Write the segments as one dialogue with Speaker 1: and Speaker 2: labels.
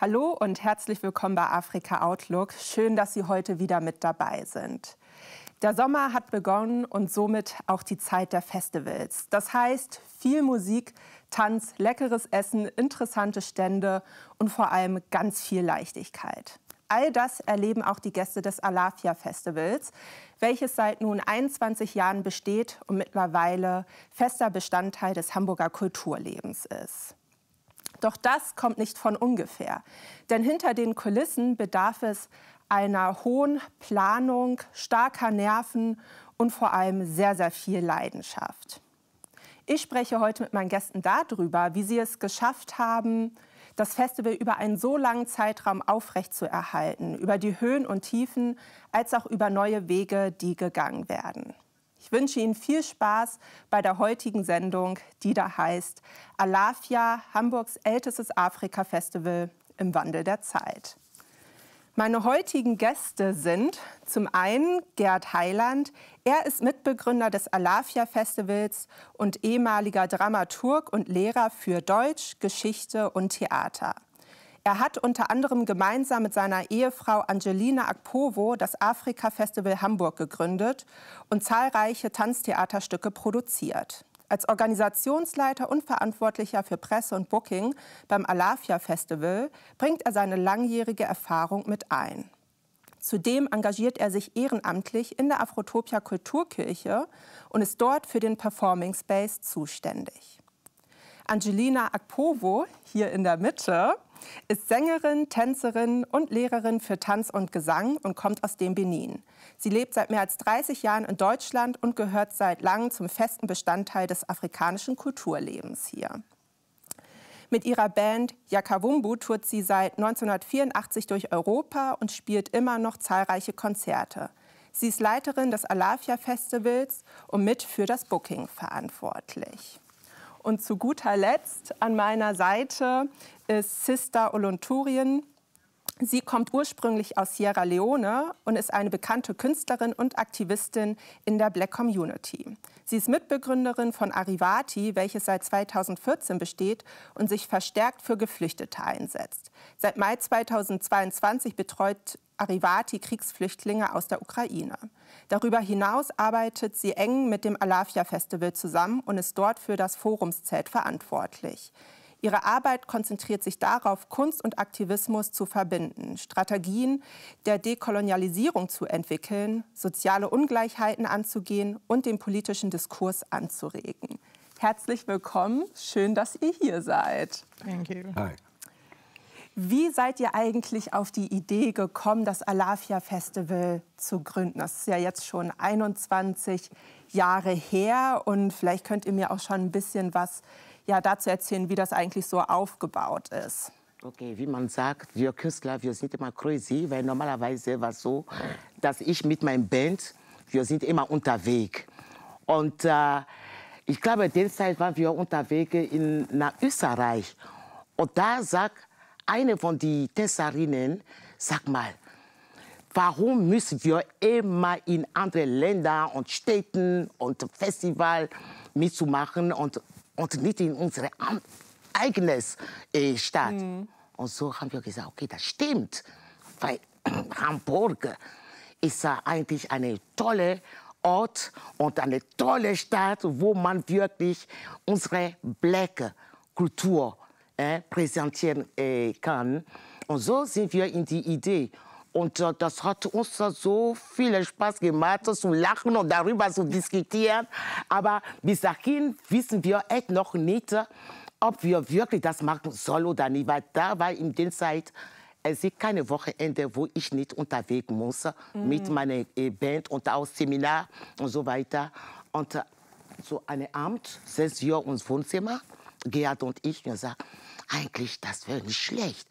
Speaker 1: Hallo und herzlich willkommen bei Afrika Outlook. Schön, dass Sie heute wieder mit dabei sind. Der Sommer hat begonnen und somit auch die Zeit der Festivals. Das heißt, viel Musik, Tanz, leckeres Essen, interessante Stände und vor allem ganz viel Leichtigkeit. All das erleben auch die Gäste des Alafia Festivals, welches seit nun 21 Jahren besteht und mittlerweile fester Bestandteil des Hamburger Kulturlebens ist. Doch das kommt nicht von ungefähr. Denn hinter den Kulissen bedarf es einer hohen Planung, starker Nerven und vor allem sehr, sehr viel Leidenschaft. Ich spreche heute mit meinen Gästen darüber, wie sie es geschafft haben, das Festival über einen so langen Zeitraum aufrechtzuerhalten, über die Höhen und Tiefen, als auch über neue Wege, die gegangen werden. Ich wünsche Ihnen viel Spaß bei der heutigen Sendung, die da heißt Alafia, Hamburgs ältestes Afrika-Festival im Wandel der Zeit. Meine heutigen Gäste sind zum einen Gerd Heiland. Er ist Mitbegründer des Alafia Festivals und ehemaliger Dramaturg und Lehrer für Deutsch, Geschichte und Theater. Er hat unter anderem gemeinsam mit seiner Ehefrau Angelina Akpovo das Afrika Festival Hamburg gegründet und zahlreiche Tanztheaterstücke produziert. Als Organisationsleiter und Verantwortlicher für Presse und Booking beim Alafia Festival bringt er seine langjährige Erfahrung mit ein. Zudem engagiert er sich ehrenamtlich in der Afrotopia Kulturkirche und ist dort für den Performing Space zuständig. Angelina Akpovo, hier in der Mitte, ist Sängerin, Tänzerin und Lehrerin für Tanz und Gesang und kommt aus dem Benin. Sie lebt seit mehr als 30 Jahren in Deutschland und gehört seit langem zum festen Bestandteil des afrikanischen Kulturlebens hier. Mit ihrer Band Yakavumbu tourt sie seit 1984 durch Europa und spielt immer noch zahlreiche Konzerte. Sie ist Leiterin des Alafia Festivals und mit für das Booking verantwortlich. Und zu guter Letzt an meiner Seite ist Sister Olonturien. Sie kommt ursprünglich aus Sierra Leone und ist eine bekannte Künstlerin und Aktivistin in der Black Community. Sie ist Mitbegründerin von Arivati, welches seit 2014 besteht und sich verstärkt für Geflüchtete einsetzt. Seit Mai 2022 betreut Arivati Kriegsflüchtlinge aus der Ukraine. Darüber hinaus arbeitet sie eng mit dem Alafia Festival zusammen und ist dort für das Forumszelt verantwortlich. Ihre Arbeit konzentriert sich darauf, Kunst und Aktivismus zu verbinden, Strategien der Dekolonialisierung zu entwickeln, soziale Ungleichheiten anzugehen und den politischen Diskurs anzuregen. Herzlich willkommen, schön, dass ihr hier seid.
Speaker 2: Thank you.
Speaker 3: Hi.
Speaker 1: Wie seid ihr eigentlich auf die Idee gekommen, das Alafia Festival zu gründen? Das ist ja jetzt schon 21 Jahre her und vielleicht könnt ihr mir auch schon ein bisschen was ja, dazu erzählen, wie das eigentlich so aufgebaut ist.
Speaker 2: Okay, wie man sagt, wir Künstler, wir sind immer crazy, weil normalerweise war es so, dass ich mit meiner Band, wir sind immer unterwegs. Und äh, ich glaube, derzeit waren wir unterwegs in nach Österreich. Und da sagt eine von den Tänzerinnen, sag mal, warum müssen wir immer in andere Länder und Städten und Festivals mitzumachen und, und nicht in unsere eigene äh, Stadt? Mhm. Und so haben wir gesagt, okay, das stimmt, weil Hamburg ist ja eigentlich eine tolle Ort und eine tolle Stadt, wo man wirklich unsere Black Kultur äh, präsentieren äh, kann. Und so sind wir in die Idee. Und äh, das hat uns so viel Spaß gemacht, zu lachen und darüber zu diskutieren. Aber bis dahin wissen wir echt noch nicht, ob wir wirklich das machen sollen oder nicht. Weil da war in der Zeit, es ist keine Wochenende, wo ich nicht unterwegs muss mhm. mit meiner Band und auch Seminar und so weiter. Und äh, so ein Abend setzen wir uns Wohnzimmer, Gerhard und ich, und sagen, eigentlich, das wäre nicht schlecht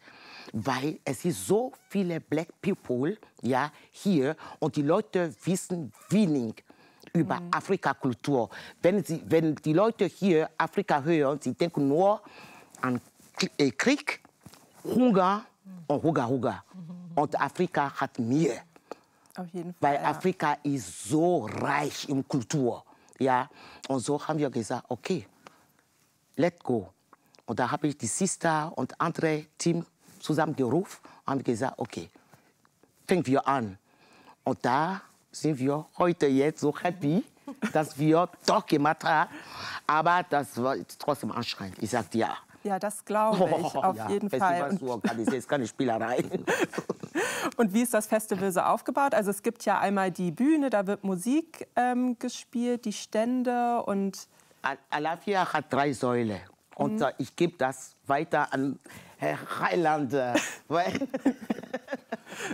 Speaker 2: weil es ist so viele Black People ja, hier und die Leute wissen wenig über mhm. Afrika-Kultur. Wenn, wenn die Leute hier Afrika hören, sie denken nur an äh, Krieg, Hunger und Hunger, Hunger. Mhm. Und Afrika hat mehr.
Speaker 1: Fall.
Speaker 2: Weil ja. Afrika ist so reich in Kultur. Ja? Und so haben wir gesagt, okay, let's go. Und da habe ich die Sister und andere Team zusammengerufen und haben gesagt, okay, fangen wir an. Und da sind wir heute jetzt so happy, dass wir doch gemacht haben. Aber das war trotzdem anstrengend. Ich sagte ja.
Speaker 1: Ja, das glaube ich, auf
Speaker 2: ja,
Speaker 1: jeden
Speaker 2: Festival
Speaker 1: Fall.
Speaker 2: zu organisieren, ist keine Spielerei.
Speaker 1: Und wie ist das Festival so aufgebaut? Also es gibt ja einmal die Bühne, da wird Musik ähm, gespielt, die Stände und
Speaker 2: Al- Alafia hat drei Säulen. Und äh, ich gebe das weiter an Herr Heiland.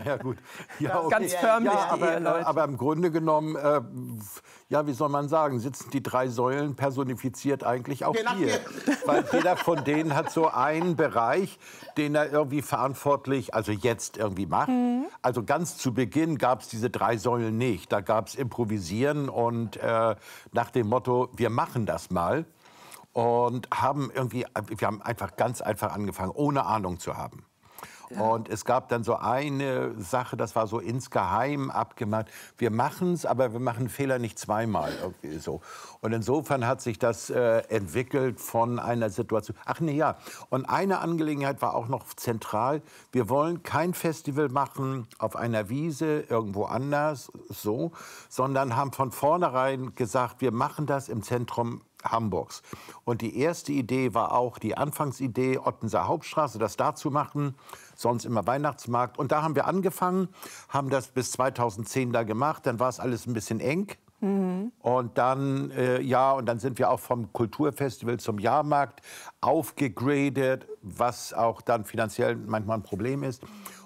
Speaker 3: Ja, gut. Ja, okay.
Speaker 1: ganz förmlich
Speaker 3: ja, aber,
Speaker 1: Leute.
Speaker 3: aber im Grunde genommen, äh, ja, wie soll man sagen, sitzen die drei Säulen personifiziert eigentlich auch
Speaker 2: Genau.
Speaker 3: hier. Weil jeder von denen hat so einen Bereich, den er irgendwie verantwortlich, also jetzt irgendwie macht. Also ganz zu Beginn gab es diese drei Säulen nicht. Da gab es Improvisieren und äh, nach dem Motto, wir machen das mal. Und haben irgendwie, wir haben einfach ganz einfach angefangen, ohne Ahnung zu haben. Und es gab dann so eine Sache, das war so insgeheim abgemacht. Wir machen es, aber wir machen Fehler nicht zweimal. Irgendwie so. Und insofern hat sich das äh, entwickelt von einer Situation. Ach nee, ja. Und eine Angelegenheit war auch noch zentral. Wir wollen kein Festival machen auf einer Wiese irgendwo anders, so, sondern haben von vornherein gesagt, wir machen das im Zentrum Hamburgs. Und die erste Idee war auch die Anfangsidee, Ottenser Hauptstraße, das da zu machen, sonst immer Weihnachtsmarkt. Und da haben wir angefangen, haben das bis 2010 da gemacht, dann war es alles ein bisschen eng. Und dann, äh, ja, und dann sind wir auch vom Kulturfestival zum Jahrmarkt aufgegradet, was auch dann finanziell manchmal ein Problem ist.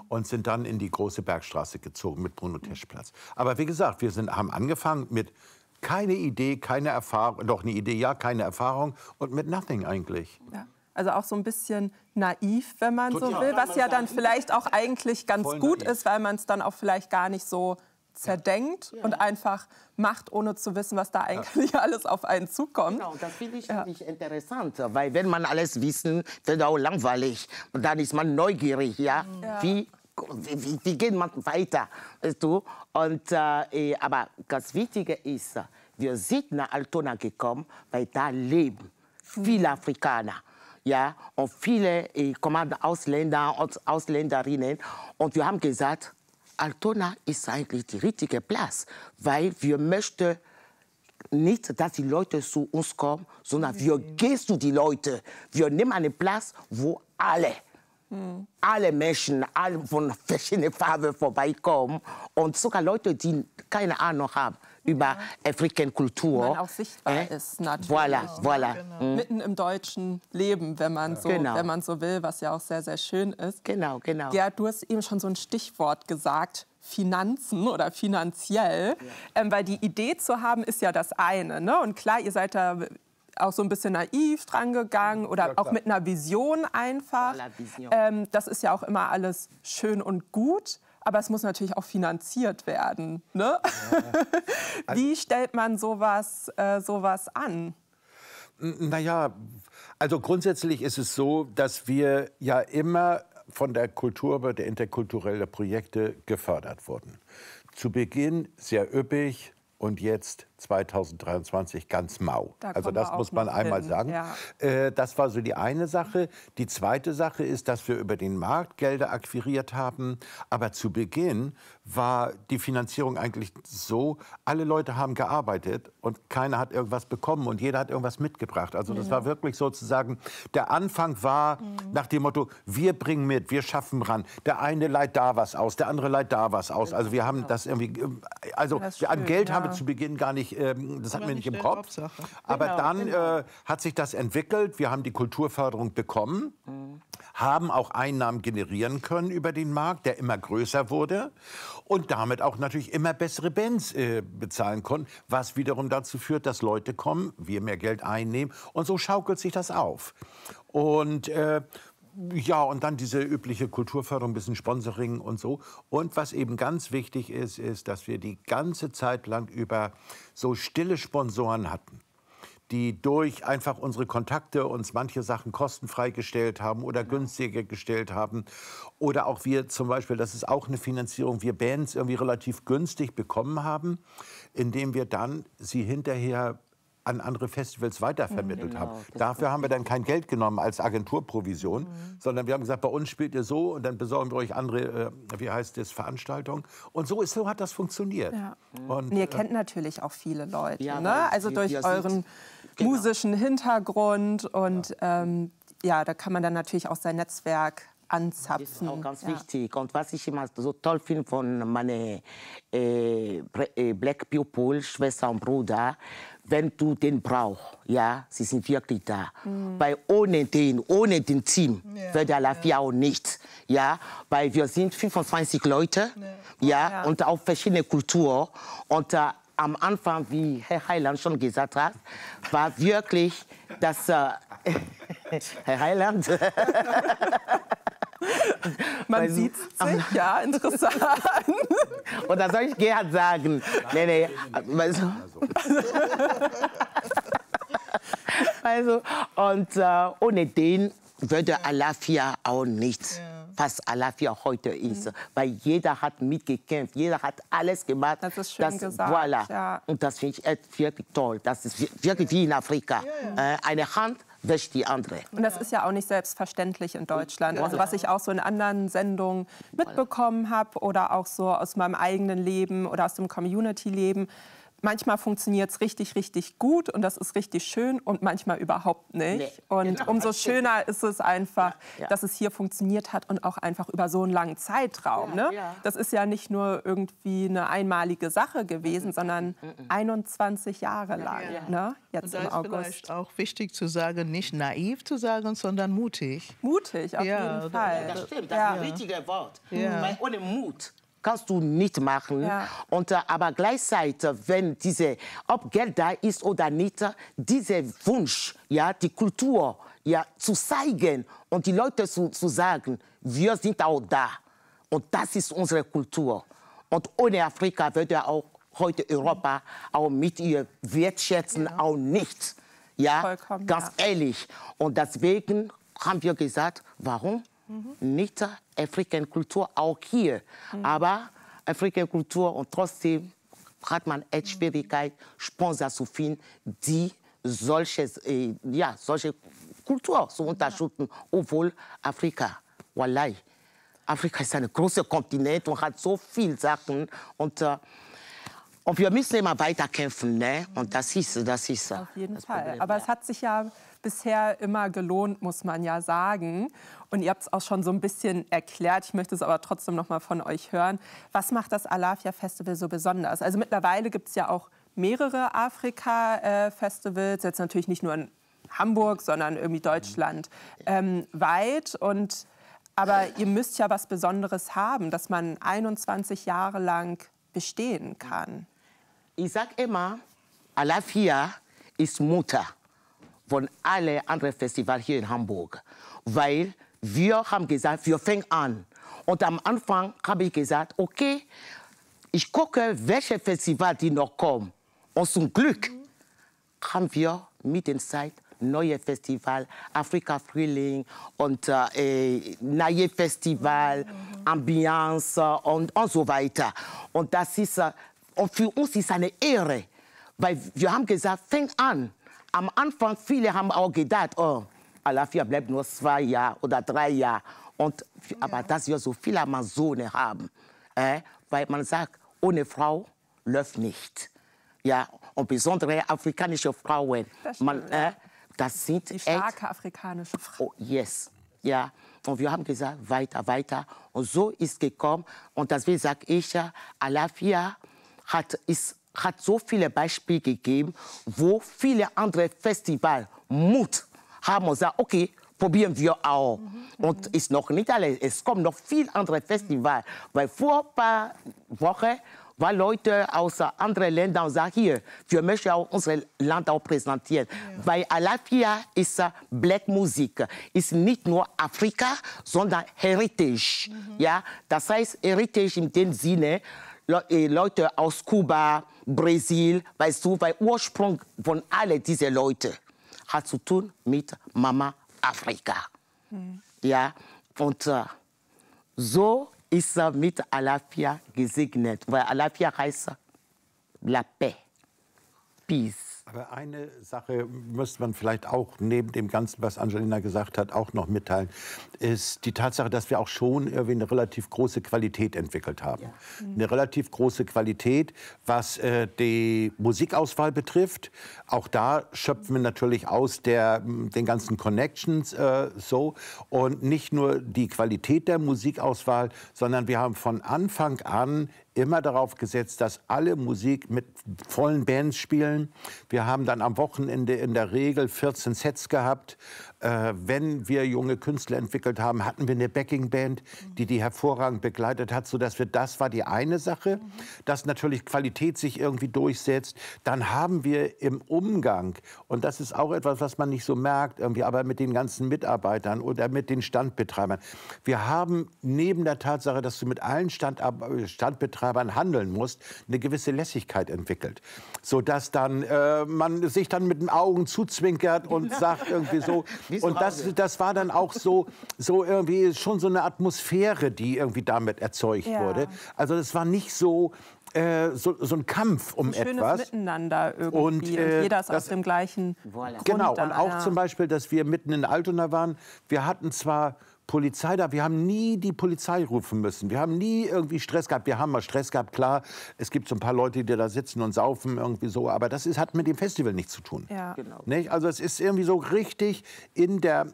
Speaker 3: Und sind dann in die große Bergstraße gezogen mit Bruno Teschplatz. Aber wie gesagt, wir sind, haben angefangen mit keine Idee, keine Erfahrung, doch eine Idee, ja, keine Erfahrung und mit nothing eigentlich.
Speaker 1: ja. also auch so ein bisschen naiv, wenn man so
Speaker 3: Total.
Speaker 1: will, was ja dann vielleicht auch eigentlich ganz
Speaker 3: Voll
Speaker 1: gut
Speaker 3: naiv.
Speaker 1: ist, weil man es dann auch vielleicht gar nicht so zerdenkt und einfach macht, ohne zu wissen, was da eigentlich alles auf einen zukommt.
Speaker 2: Genau, das finde ich eigentlich interessant, weil wenn man alles wissen, wird auch langweilig und dann ist man neugierig, ja, Wie, wie, wie geht man weiter, weißt du? Und, äh, aber das Wichtige ist, wir sind nach Altona gekommen, weil da leben viele Afrikaner. Ja, und viele äh, kommen Ausländer und Ausländerinnen. Und wir haben gesagt, Altona ist eigentlich der richtige Platz, weil wir möchten nicht, dass die Leute zu uns kommen, sondern wir gehen zu die Leute. Wir nehmen einen Platz, wo alle, alle Menschen, alle von verschiedenen Farben vorbeikommen und sogar Leute, die keine Ahnung haben über Afrikankultur.
Speaker 1: Man auch sichtbar
Speaker 2: Äh,
Speaker 1: ist, natürlich.
Speaker 2: Voilà, voilà. Mhm.
Speaker 1: Mitten im deutschen Leben, wenn man, so,
Speaker 2: Genau.
Speaker 1: wenn man so will, was ja auch sehr, sehr schön ist.
Speaker 2: Genau, genau.
Speaker 1: Gerd, du hast eben schon so ein Stichwort gesagt, Finanzen oder finanziell. Ähm, weil die Idee zu haben, ist ja das eine. Ne? Und klar, ihr seid da auch so ein bisschen naiv dran gegangen oder
Speaker 3: Ja,
Speaker 1: auch mit einer Vision einfach.
Speaker 2: Vision.
Speaker 1: Ähm, das ist ja auch immer alles schön und gut. Aber es muss natürlich auch finanziert werden. Ne? Wie stellt man sowas, äh, sowas an?
Speaker 3: Naja, also grundsätzlich ist es so, dass wir ja immer von der Kultur, der interkulturellen Projekte gefördert wurden. Zu Beginn sehr üppig und jetzt 2023 ganz mau.
Speaker 1: Da
Speaker 3: also das muss man einmal
Speaker 1: hin,
Speaker 3: sagen.
Speaker 1: ja.
Speaker 3: Äh, das war so die eine Sache. Die zweite Sache ist, dass wir über den Markt Gelder akquiriert haben. Aber zu Beginn war die Finanzierung eigentlich so, alle Leute haben gearbeitet und keiner hat irgendwas bekommen und jeder hat irgendwas mitgebracht. Also das war wirklich sozusagen, der Anfang war
Speaker 1: Mhm.
Speaker 3: nach dem Motto, wir bringen mit, wir schaffen ran. Der eine leiht da was aus, der andere leiht da was aus. Also wir haben das irgendwie, äh, also an Geld haben wir
Speaker 1: ja.
Speaker 3: zu Beginn gar nicht, ähm, das hatten wir nicht im
Speaker 4: nicht
Speaker 3: Kopf.
Speaker 4: Hauptsache.
Speaker 3: Aber
Speaker 2: Genau,
Speaker 3: dann
Speaker 2: genau.
Speaker 3: äh, hat sich das entwickelt. Wir haben die Kulturförderung bekommen, haben auch Einnahmen generieren können über den Markt, der immer größer wurde und damit auch natürlich immer bessere Bands äh, bezahlen konnten, was wiederum dazu führt, dass Leute kommen, wir mehr Geld einnehmen und so schaukelt sich das auf. Und äh, ja, und dann diese übliche Kulturförderung, ein bisschen Sponsoring und so. Und was eben ganz wichtig ist, ist, dass wir die ganze Zeit lang über so stille Sponsoren hatten die durch einfach unsere Kontakte uns manche Sachen kostenfrei gestellt haben oder günstiger gestellt haben. Oder auch wir zum Beispiel, das ist auch eine Finanzierung, wir Bands irgendwie relativ günstig bekommen haben, indem wir dann sie hinterher an andere Festivals weitervermittelt
Speaker 2: Genau,
Speaker 3: haben. Dafür haben wir dann kein Geld genommen als Agenturprovision, sondern wir haben gesagt, bei uns spielt ihr so und dann besorgen wir euch andere, äh, wie heißt das, Veranstaltungen. Und so, ist, so hat das funktioniert.
Speaker 1: Ja.
Speaker 3: Und,
Speaker 1: Und ihr
Speaker 3: äh,
Speaker 1: kennt natürlich auch viele Leute,
Speaker 2: Ja,
Speaker 1: ne? also
Speaker 2: wir-
Speaker 1: durch
Speaker 2: sind-
Speaker 1: euren
Speaker 2: genau.
Speaker 1: musischen Hintergrund und ähm, ja, da kann man dann natürlich auch sein Netzwerk
Speaker 2: Das ist
Speaker 1: anzapfen.
Speaker 2: auch ganz
Speaker 1: ja.
Speaker 2: wichtig. Und was ich immer so toll finde von meinen äh, äh, Black People, Schwester und Bruder, wenn du den brauchst, ja, sie sind wirklich da. Weil ohne den, ohne den Team
Speaker 4: Ja,
Speaker 2: wäre der Lafia auch nicht. Ja, weil wir sind 25 Leute, ja,
Speaker 1: Ja.
Speaker 2: und auch verschiedene Kulturen. Und äh, am Anfang, wie Herr Heiland schon gesagt hat, war wirklich das... Äh, Herr Heiland,
Speaker 1: Man sieht sich, ja, interessant.
Speaker 2: Oder soll ich Gerhard sagen? Nee, nee. Also, also und äh, ohne den würde Alafia auch nicht, was Alafia heute ist. Weil jeder hat mitgekämpft, jeder hat alles gemacht.
Speaker 1: Das ist schön gesagt,
Speaker 2: Voilà.
Speaker 1: ja.
Speaker 2: Und das finde ich echt wirklich toll. Das ist wi- wirklich wie in Afrika. Äh, eine Hand wäscht die andere.
Speaker 1: Und das ist ja auch nicht selbstverständlich in Deutschland. Also was ich auch so in anderen Sendungen mitbekommen habe oder auch so aus meinem eigenen Leben oder aus dem Community-Leben. Manchmal funktioniert es richtig, richtig gut und das ist richtig schön und manchmal überhaupt nicht.
Speaker 2: Nee,
Speaker 1: und
Speaker 2: genau.
Speaker 1: umso schöner ist es einfach,
Speaker 2: Ja.
Speaker 1: dass es hier funktioniert hat und auch einfach über so einen langen Zeitraum.
Speaker 2: Ja,
Speaker 1: ne?
Speaker 2: ja.
Speaker 1: Das ist ja nicht nur irgendwie eine einmalige Sache gewesen, sondern 21 Jahre lang. Ne?
Speaker 4: Und
Speaker 1: Jetzt
Speaker 4: da
Speaker 1: im
Speaker 4: ist
Speaker 1: August.
Speaker 4: vielleicht auch wichtig zu sagen, nicht naiv zu sagen, sondern mutig.
Speaker 1: Mutig, auf
Speaker 4: Ja,
Speaker 1: jeden Fall.
Speaker 2: Das stimmt, das
Speaker 1: Ja.
Speaker 2: ist ein richtiges Wort.
Speaker 4: Ja.
Speaker 2: Weil ohne Mut kannst du nicht machen.
Speaker 1: Ja.
Speaker 2: Und, äh, aber gleichzeitig, wenn diese, ob Geld da ist oder nicht, dieser Wunsch, ja, die Kultur ja, zu zeigen und die Leute zu, zu sagen, wir sind auch da. Und das ist unsere Kultur. Und ohne Afrika würde auch heute Europa auch mit ihr wertschätzen, auch nicht. Ja,
Speaker 1: Vollkommen,
Speaker 2: ganz
Speaker 1: ja.
Speaker 2: ehrlich. Und deswegen haben wir gesagt, warum nicht Afrikankultur auch hier? Aber Afrikankultur und trotzdem hat man echt Schwierigkeit, Sponsor zu finden, die solches, äh, ja, solche Kultur zu unterstützen, obwohl Afrika, wallahi, Afrika ist ein großer Kontinent und hat so viele Sachen und äh, und wir müssen immer weiter kämpfen, ne? Und das ist, das ist
Speaker 1: Auf jeden
Speaker 2: das
Speaker 1: Fall.
Speaker 2: Problem,
Speaker 1: Aber
Speaker 2: ja.
Speaker 1: es hat sich ja bisher immer gelohnt, muss man ja sagen. Und ihr habt es auch schon so ein bisschen erklärt. Ich möchte es aber trotzdem noch mal von euch hören. Was macht das Alafia Festival so besonders? Also mittlerweile gibt es ja auch mehrere Afrika-Festivals. Jetzt natürlich nicht nur in Hamburg, sondern irgendwie Deutschland ähm, weit. Und aber ihr müsst ja was Besonderes haben, dass man 21 Jahre lang bestehen kann.
Speaker 2: Ich sag immer, Alafia ist Mutter von allen anderen Festivals hier in Hamburg. Weil wir haben gesagt, wir fangen an. Und am Anfang habe ich gesagt, okay, ich gucke, welche Festivals die noch kommen. Und zum Glück haben wir mit der Zeit neue Festival, Afrika Frühling und äh, neue Festival, Ambiance und, und so weiter. Und das ist, und für uns ist eine Ehre, weil wir haben gesagt, fang an. Am Anfang, viele haben auch gedacht, oh, Alafia bleibt nur zwei Jahre oder drei Jahre. Und, Aber dass wir so viele Amazonen haben, äh, weil man sagt, ohne Frau läuft nicht. Ja, und besondere afrikanische Frauen, man, äh, das sind
Speaker 1: Die
Speaker 2: echt
Speaker 1: starke afrikanische Frau.
Speaker 2: Oh, yes. Ja. Und wir haben gesagt, weiter, weiter. Und so ist gekommen. Und deswegen sage ich, ja, Alafia hat, ist, hat so viele Beispiele gegeben, wo viele andere Festivals Mut haben und sagen, okay, probieren wir auch. Und ist noch nicht alles. Es kommen noch viele andere Festivals. Weil vor ein paar Wochen waren Leute aus anderen Ländern sagen, hier, wir möchten auch unser Land auch präsentieren. Weil Alafia ist äh, Black Musik, ist nicht nur Afrika, sondern Heritage. Ja? Das heißt, Heritage in dem Sinne, äh, Leute aus Kuba, Brasil, weißt du, weil Ursprung von all diesen Leuten hat zu tun mit Mama Afrika. Ja, und äh, so ist er mit Alafia gesegnet, weil Alafia heißt La Paix, Peace.
Speaker 3: Aber eine Sache müsste man vielleicht auch neben dem Ganzen, was Angelina gesagt hat, auch noch mitteilen, ist die Tatsache, dass wir auch schon irgendwie eine relativ große Qualität entwickelt haben. Ja. Eine relativ große Qualität, was äh, die Musikauswahl betrifft. Auch da schöpfen wir natürlich aus der, den ganzen Connections äh, so. Und nicht nur die Qualität der Musikauswahl, sondern wir haben von Anfang an immer darauf gesetzt, dass alle Musik mit vollen Bands spielen. Wir haben dann am Wochenende in der Regel 14 Sets gehabt. Äh, wenn wir junge Künstler entwickelt haben, hatten wir eine Backing-Band, die die hervorragend begleitet hat, sodass wir, das war die eine Sache, dass natürlich Qualität sich irgendwie durchsetzt. Dann haben wir im Umgang, und das ist auch etwas, was man nicht so merkt, irgendwie, aber mit den ganzen Mitarbeitern oder mit den Standbetreibern, wir haben neben der Tatsache, dass du mit allen Stand, Standbetreibern handeln musst, eine gewisse Lässigkeit entwickelt, sodass dann äh, man sich dann mit den Augen zuzwinkert und sagt irgendwie so, und das, das war dann auch so, so irgendwie schon so eine Atmosphäre, die irgendwie damit erzeugt ja. wurde. Also es war nicht so, äh, so, so, ein Kampf um
Speaker 1: ein schönes
Speaker 3: etwas.
Speaker 1: Miteinander irgendwie. Und, äh, und jeder ist das, aus dem gleichen.
Speaker 3: Voilà. Genau, und auch ja. zum Beispiel, dass wir mitten in Altona waren. Wir hatten zwar Polizei da. Wir haben nie die Polizei rufen müssen. Wir haben nie irgendwie Stress gehabt. Wir haben mal Stress gehabt, klar. Es gibt so ein paar Leute, die da sitzen und saufen irgendwie so. Aber das ist, hat mit dem Festival nichts zu tun.
Speaker 1: Ja. Genau.
Speaker 3: Nicht? Also es ist irgendwie so richtig in der,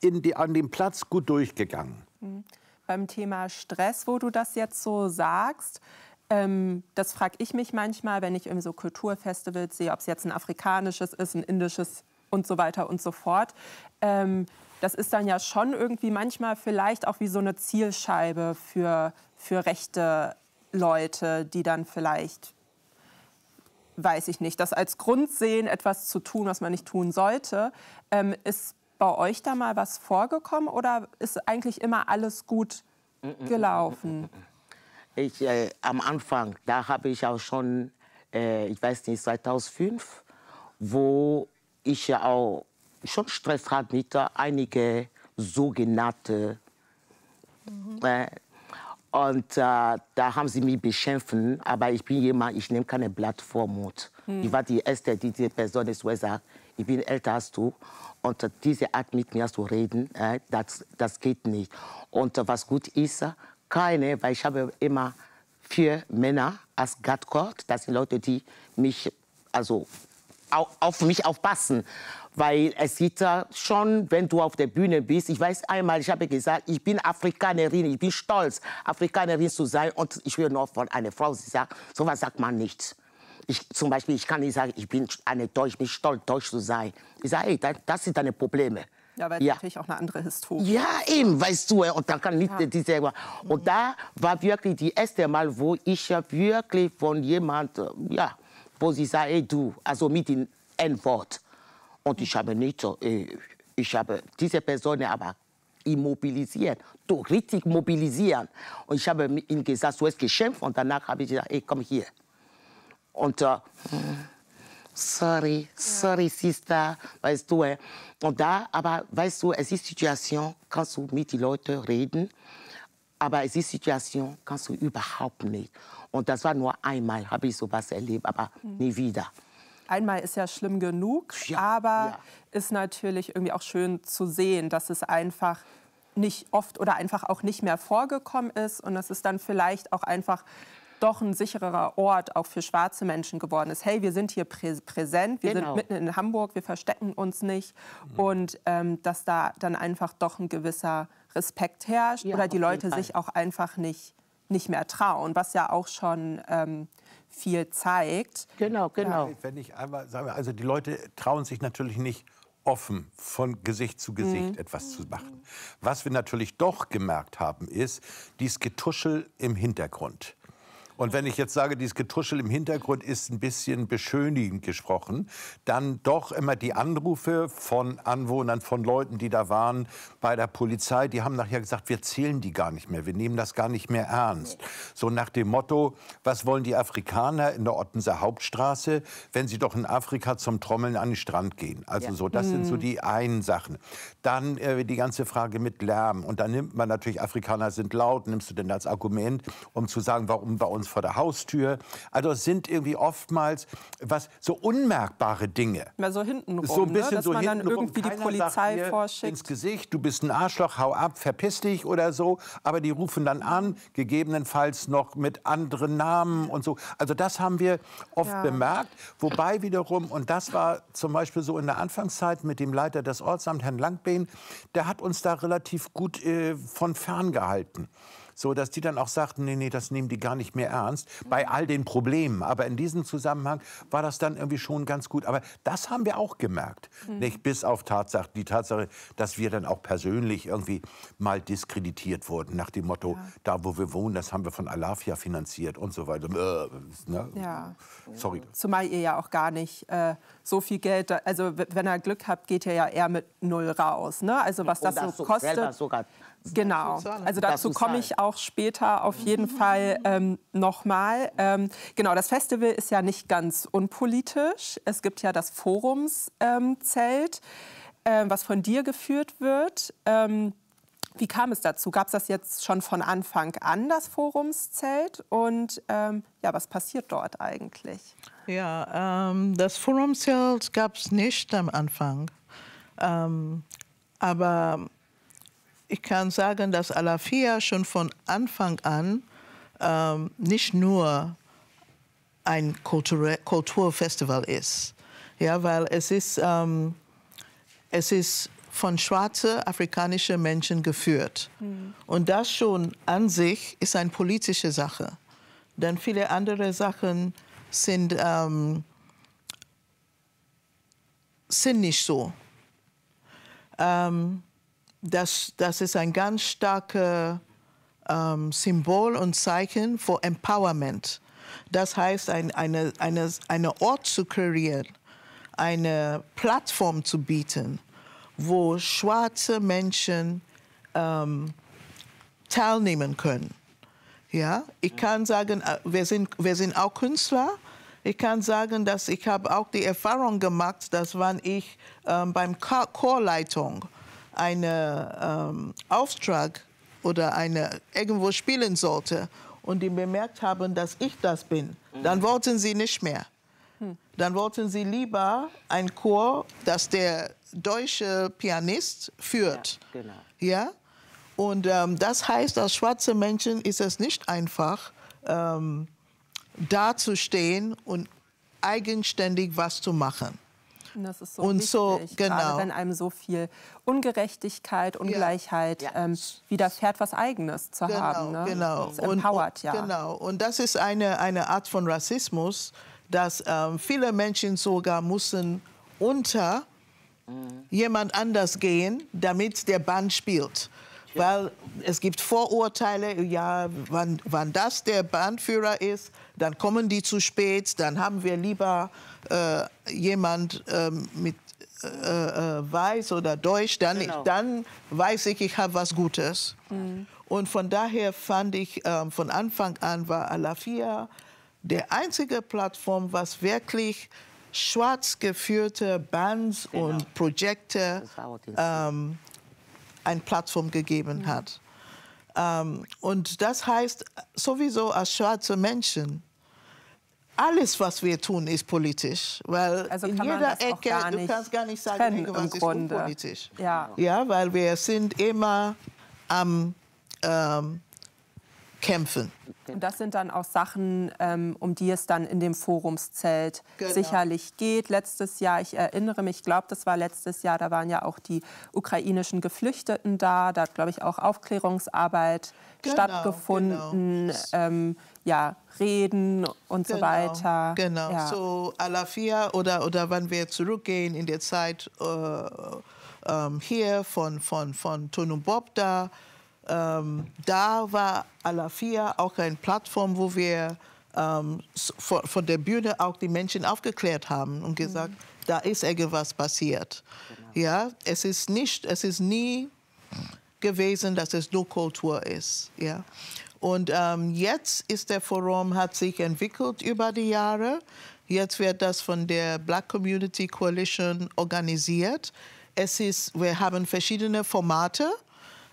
Speaker 3: in die, an dem Platz gut durchgegangen. Mhm.
Speaker 1: Beim Thema Stress, wo du das jetzt so sagst, ähm, das frage ich mich manchmal, wenn ich irgendwie so Kulturfestivals sehe, ob es jetzt ein afrikanisches ist, ein indisches und so weiter und so fort. Ähm, das ist dann ja schon irgendwie manchmal vielleicht auch wie so eine Zielscheibe für, für rechte Leute, die dann vielleicht, weiß ich nicht, das als Grund sehen, etwas zu tun, was man nicht tun sollte. Ähm, ist bei euch da mal was vorgekommen oder ist eigentlich immer alles gut gelaufen?
Speaker 2: Ich, äh, am Anfang, da habe ich auch schon, äh, ich weiß nicht, 2005, wo ich ja auch schon Stress hat mit einigen sogenannten. Mhm. Äh, und äh, da haben sie mich beschimpft, aber ich bin jemand, ich nehme keine Blatt vor Mund. Mhm. Ich war die erste, die diese Person ist, wo sagt, ich bin älter als du und äh, diese Art mit mir zu reden, äh, das, das geht nicht. Und äh, was gut ist, keine, weil ich habe immer vier Männer als Guard das sind Leute, die mich also auf mich aufpassen weil es sieht schon, wenn du auf der Bühne bist, ich weiß einmal, ich habe gesagt, ich bin Afrikanerin, ich bin stolz, Afrikanerin zu sein und ich will noch von einer Frau, sie sagt, sowas sagt man nicht. Ich, zum Beispiel, ich kann nicht sagen, ich bin eine Deutsch, ich bin stolz, Deutsch zu sein. Ich sage, hey, das sind deine Probleme.
Speaker 1: Ja, weil ja. natürlich auch eine andere Historie.
Speaker 2: Ja, eben, weißt du, und dann kann nicht ja. diese. Und da war wirklich die erste Mal, wo ich wirklich von jemand, ja, wo sie sagt, hey, du, also mit dem N-Wort. Und ich habe nicht so, äh, ich habe diese Person aber immobilisiert, so richtig mobilisieren. Und ich habe ihm gesagt, du hast geschimpft. Und danach habe ich gesagt, ey, komm hier. Und uh, sorry, sorry, Sister, weißt du. Äh. Und da, aber weißt du, es ist Situation, kannst du mit den Leuten reden, aber es ist Situation, kannst du überhaupt nicht. Und das war nur einmal, habe ich sowas erlebt, aber mhm. nie wieder
Speaker 1: einmal ist ja schlimm genug, ja, aber ja. ist natürlich irgendwie auch schön zu sehen, dass es einfach nicht oft oder einfach auch nicht mehr vorgekommen ist und dass es dann vielleicht auch einfach doch ein sichererer Ort auch für schwarze Menschen geworden ist. Hey, wir sind hier prä präsent, wir genau. sind mitten in Hamburg, wir verstecken uns nicht mhm. und ähm, dass da dann einfach doch ein gewisser Respekt herrscht ja, oder die Leute sich auch einfach nicht, nicht mehr trauen, was ja auch schon ähm, viel zeigt.
Speaker 2: Genau, genau.
Speaker 3: Ja. Wenn ich einmal sage, also die Leute trauen sich natürlich nicht offen von Gesicht zu Gesicht mhm. etwas zu machen. Was wir natürlich doch gemerkt haben, ist dieses Getuschel im Hintergrund. Und wenn ich jetzt sage, dieses Getuschel im Hintergrund ist ein bisschen beschönigend gesprochen, dann doch immer die Anrufe von Anwohnern, von Leuten, die da waren bei der Polizei, die haben nachher gesagt, wir zählen die gar nicht mehr, wir nehmen das gar nicht mehr ernst. So nach dem Motto, was wollen die Afrikaner in der Ottenser Hauptstraße, wenn sie doch in Afrika zum Trommeln an den Strand gehen. Also ja. so, das mhm. sind so mhm. die einen Sachen. Dann äh, die ganze Frage mit Lärm. Und dann nimmt man natürlich, Afrikaner sind laut, nimmst du denn als Argument, um zu sagen, warum bei uns vor der Haustür. Also es sind irgendwie oftmals was so unmerkbare Dinge.
Speaker 1: Mal so hintenrum,
Speaker 3: so ein bisschen
Speaker 1: ne? dass
Speaker 3: so
Speaker 1: man dann irgendwie die Polizei vorschickt.
Speaker 3: ins Gesicht, du bist ein Arschloch, hau ab, verpiss dich oder so. Aber die rufen dann an, gegebenenfalls noch mit anderen Namen und so. Also das haben wir oft
Speaker 1: Ja.
Speaker 3: bemerkt. Wobei wiederum, und das war zum Beispiel so in der Anfangszeit mit dem Leiter des Ortsamts, Herrn Langbehn, der hat uns da relativ gut äh, von fern gehalten. So, dass die dann auch sagten, nee, nee, das nehmen die gar nicht mehr ernst, bei all den Problemen. Aber in diesem Zusammenhang war das dann irgendwie schon ganz gut. Aber das haben wir auch gemerkt. Nicht bis auf Tatsache, die Tatsache, dass wir dann auch persönlich irgendwie mal diskreditiert wurden, nach dem Motto, da wo wir wohnen, das haben wir von Alafia finanziert und so weiter. Äh, ne?
Speaker 1: Ja.
Speaker 3: Sorry.
Speaker 1: Zumal ihr ja auch gar nicht äh, so viel Geld, also wenn ihr Glück habt, geht ihr ja eher mit null raus. Ne? Also was das
Speaker 2: Oder
Speaker 1: so kostet.
Speaker 2: sogar.
Speaker 1: Genau, also dazu komme ich auch später auf jeden Fall ähm, nochmal. Ähm, genau, das Festival ist ja nicht ganz unpolitisch. Es gibt ja das Forumszelt, ähm, was von dir geführt wird. Ähm, wie kam es dazu? Gab es das jetzt schon von Anfang an, das Forumszelt? Und ähm, ja, was passiert dort eigentlich?
Speaker 4: Ja, ähm, das Forumzelt gab es nicht am Anfang. Ähm, aber ich kann sagen, dass Alafia schon von Anfang an ähm, nicht nur ein Kultur Kulturfestival ist. Ja, weil es ist, ähm, es ist von schwarzen afrikanischen Menschen geführt. Und das schon an sich ist eine politische Sache. Denn viele andere Sachen sind, ähm, sind nicht so. Ähm, das, das ist ein ganz starkes ähm, Symbol und Zeichen für Empowerment. Das heißt, ein, eine, eine, eine Ort zu kreieren, eine Plattform zu bieten, wo schwarze Menschen ähm, teilnehmen können. Ja, ich kann sagen, äh, wir sind, wir sind auch Künstler. Ich kann sagen, dass ich habe auch die Erfahrung gemacht, dass wenn ich ähm, beim Chor- Chorleitung einen ähm, Auftrag oder eine irgendwo spielen sollte und die bemerkt haben, dass ich das bin, dann wollten sie nicht mehr. Dann wollten sie lieber ein Chor, das der deutsche Pianist führt.
Speaker 2: Ja, genau.
Speaker 4: Ja? Und ähm, das heißt, als schwarze Menschen ist es nicht einfach, ähm, dazustehen und eigenständig was zu machen.
Speaker 1: Und das ist so
Speaker 4: Und
Speaker 1: wichtig,
Speaker 4: so, genau.
Speaker 1: gerade wenn einem so viel Ungerechtigkeit, Ungleichheit
Speaker 2: Ja.
Speaker 1: ähm, widerfährt, was Eigenes zu
Speaker 4: Genau,
Speaker 1: haben. Ne?
Speaker 4: genau.
Speaker 1: Das empowert, ja.
Speaker 4: Genau. Und das ist eine, eine Art von Rassismus, dass ähm, viele Menschen sogar müssen unter jemand anders gehen, damit der Band spielt. Weil es gibt Vorurteile, ja, wann, wann das der Bandführer ist, dann kommen die zu spät, dann haben wir lieber äh, jemand ähm, mit äh, äh, weiß oder deutsch, dann,
Speaker 2: Genau.
Speaker 4: dann weiß ich, ich habe was Gutes. Und von daher fand ich, ähm, von Anfang an war Alafia der einzige Plattform, was wirklich schwarz geführte Bands und Projekte ähm, eine Plattform gegeben hat. Ähm, und das heißt sowieso als schwarze Menschen, alles, was wir tun, ist politisch. Weil
Speaker 1: Also
Speaker 4: in jeder Ecke, du kannst gar nicht sagen, irgendwas ist unpolitisch.
Speaker 1: Ja.
Speaker 4: ja, weil wir sind immer am ähm, Kämpfen.
Speaker 1: Das sind dann auch Sachen, ähm, um die es dann in dem Forumszelt
Speaker 4: Genau.
Speaker 1: sicherlich geht. Letztes Jahr, ich erinnere mich, ich glaube, das war letztes Jahr, da waren ja auch die ukrainischen Geflüchteten da. Da hat, glaube ich, auch Aufklärungsarbeit
Speaker 4: Genau,
Speaker 1: stattgefunden. Ähm, ja, Reden und so weiter.
Speaker 4: Genau,
Speaker 1: Ja.
Speaker 4: so Alafia oder, oder wenn wir zurückgehen in der Zeit äh, ähm, hier von, von, von Tonum Bob da, ähm, da war Alafia auch eine Plattform, wo wir ähm, von, von der Bühne auch die Menschen aufgeklärt haben und gesagt, da ist irgendwas passiert. Ja, es ist nicht, es ist nie gewesen, dass es nur Kultur ist. Ja. Und ähm, jetzt ist der Forum, hat sich entwickelt über die Jahre. Jetzt wird das von der Black Community Coalition organisiert. Es ist, wir haben verschiedene Formate.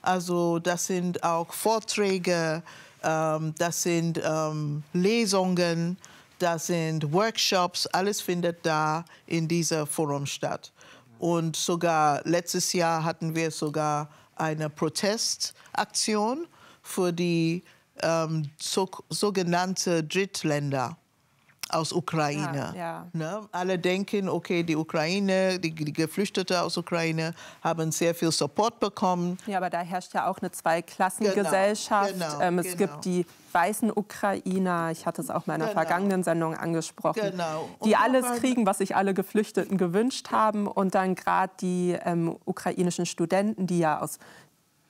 Speaker 4: Also das sind auch Vorträge, ähm, das sind ähm, Lesungen, das sind Workshops, alles findet da in dieser Forum statt. Und sogar letztes Jahr hatten wir sogar eine Protestaktion für die ähm, so, sogenannte Drittländer aus Ukraine. Ja, ja. Ne? Alle denken, okay, die Ukraine, die, die Geflüchteten aus Ukraine haben sehr viel Support bekommen.
Speaker 1: Ja, aber da herrscht ja auch eine Zweiklassengesellschaft. Genau, genau, ähm, es genau. gibt die weißen Ukrainer, ich hatte es auch in meiner genau. vergangenen Sendung angesprochen, genau. die alles kriegen, was sich alle Geflüchteten gewünscht haben. Und dann gerade die ähm, ukrainischen Studenten, die ja aus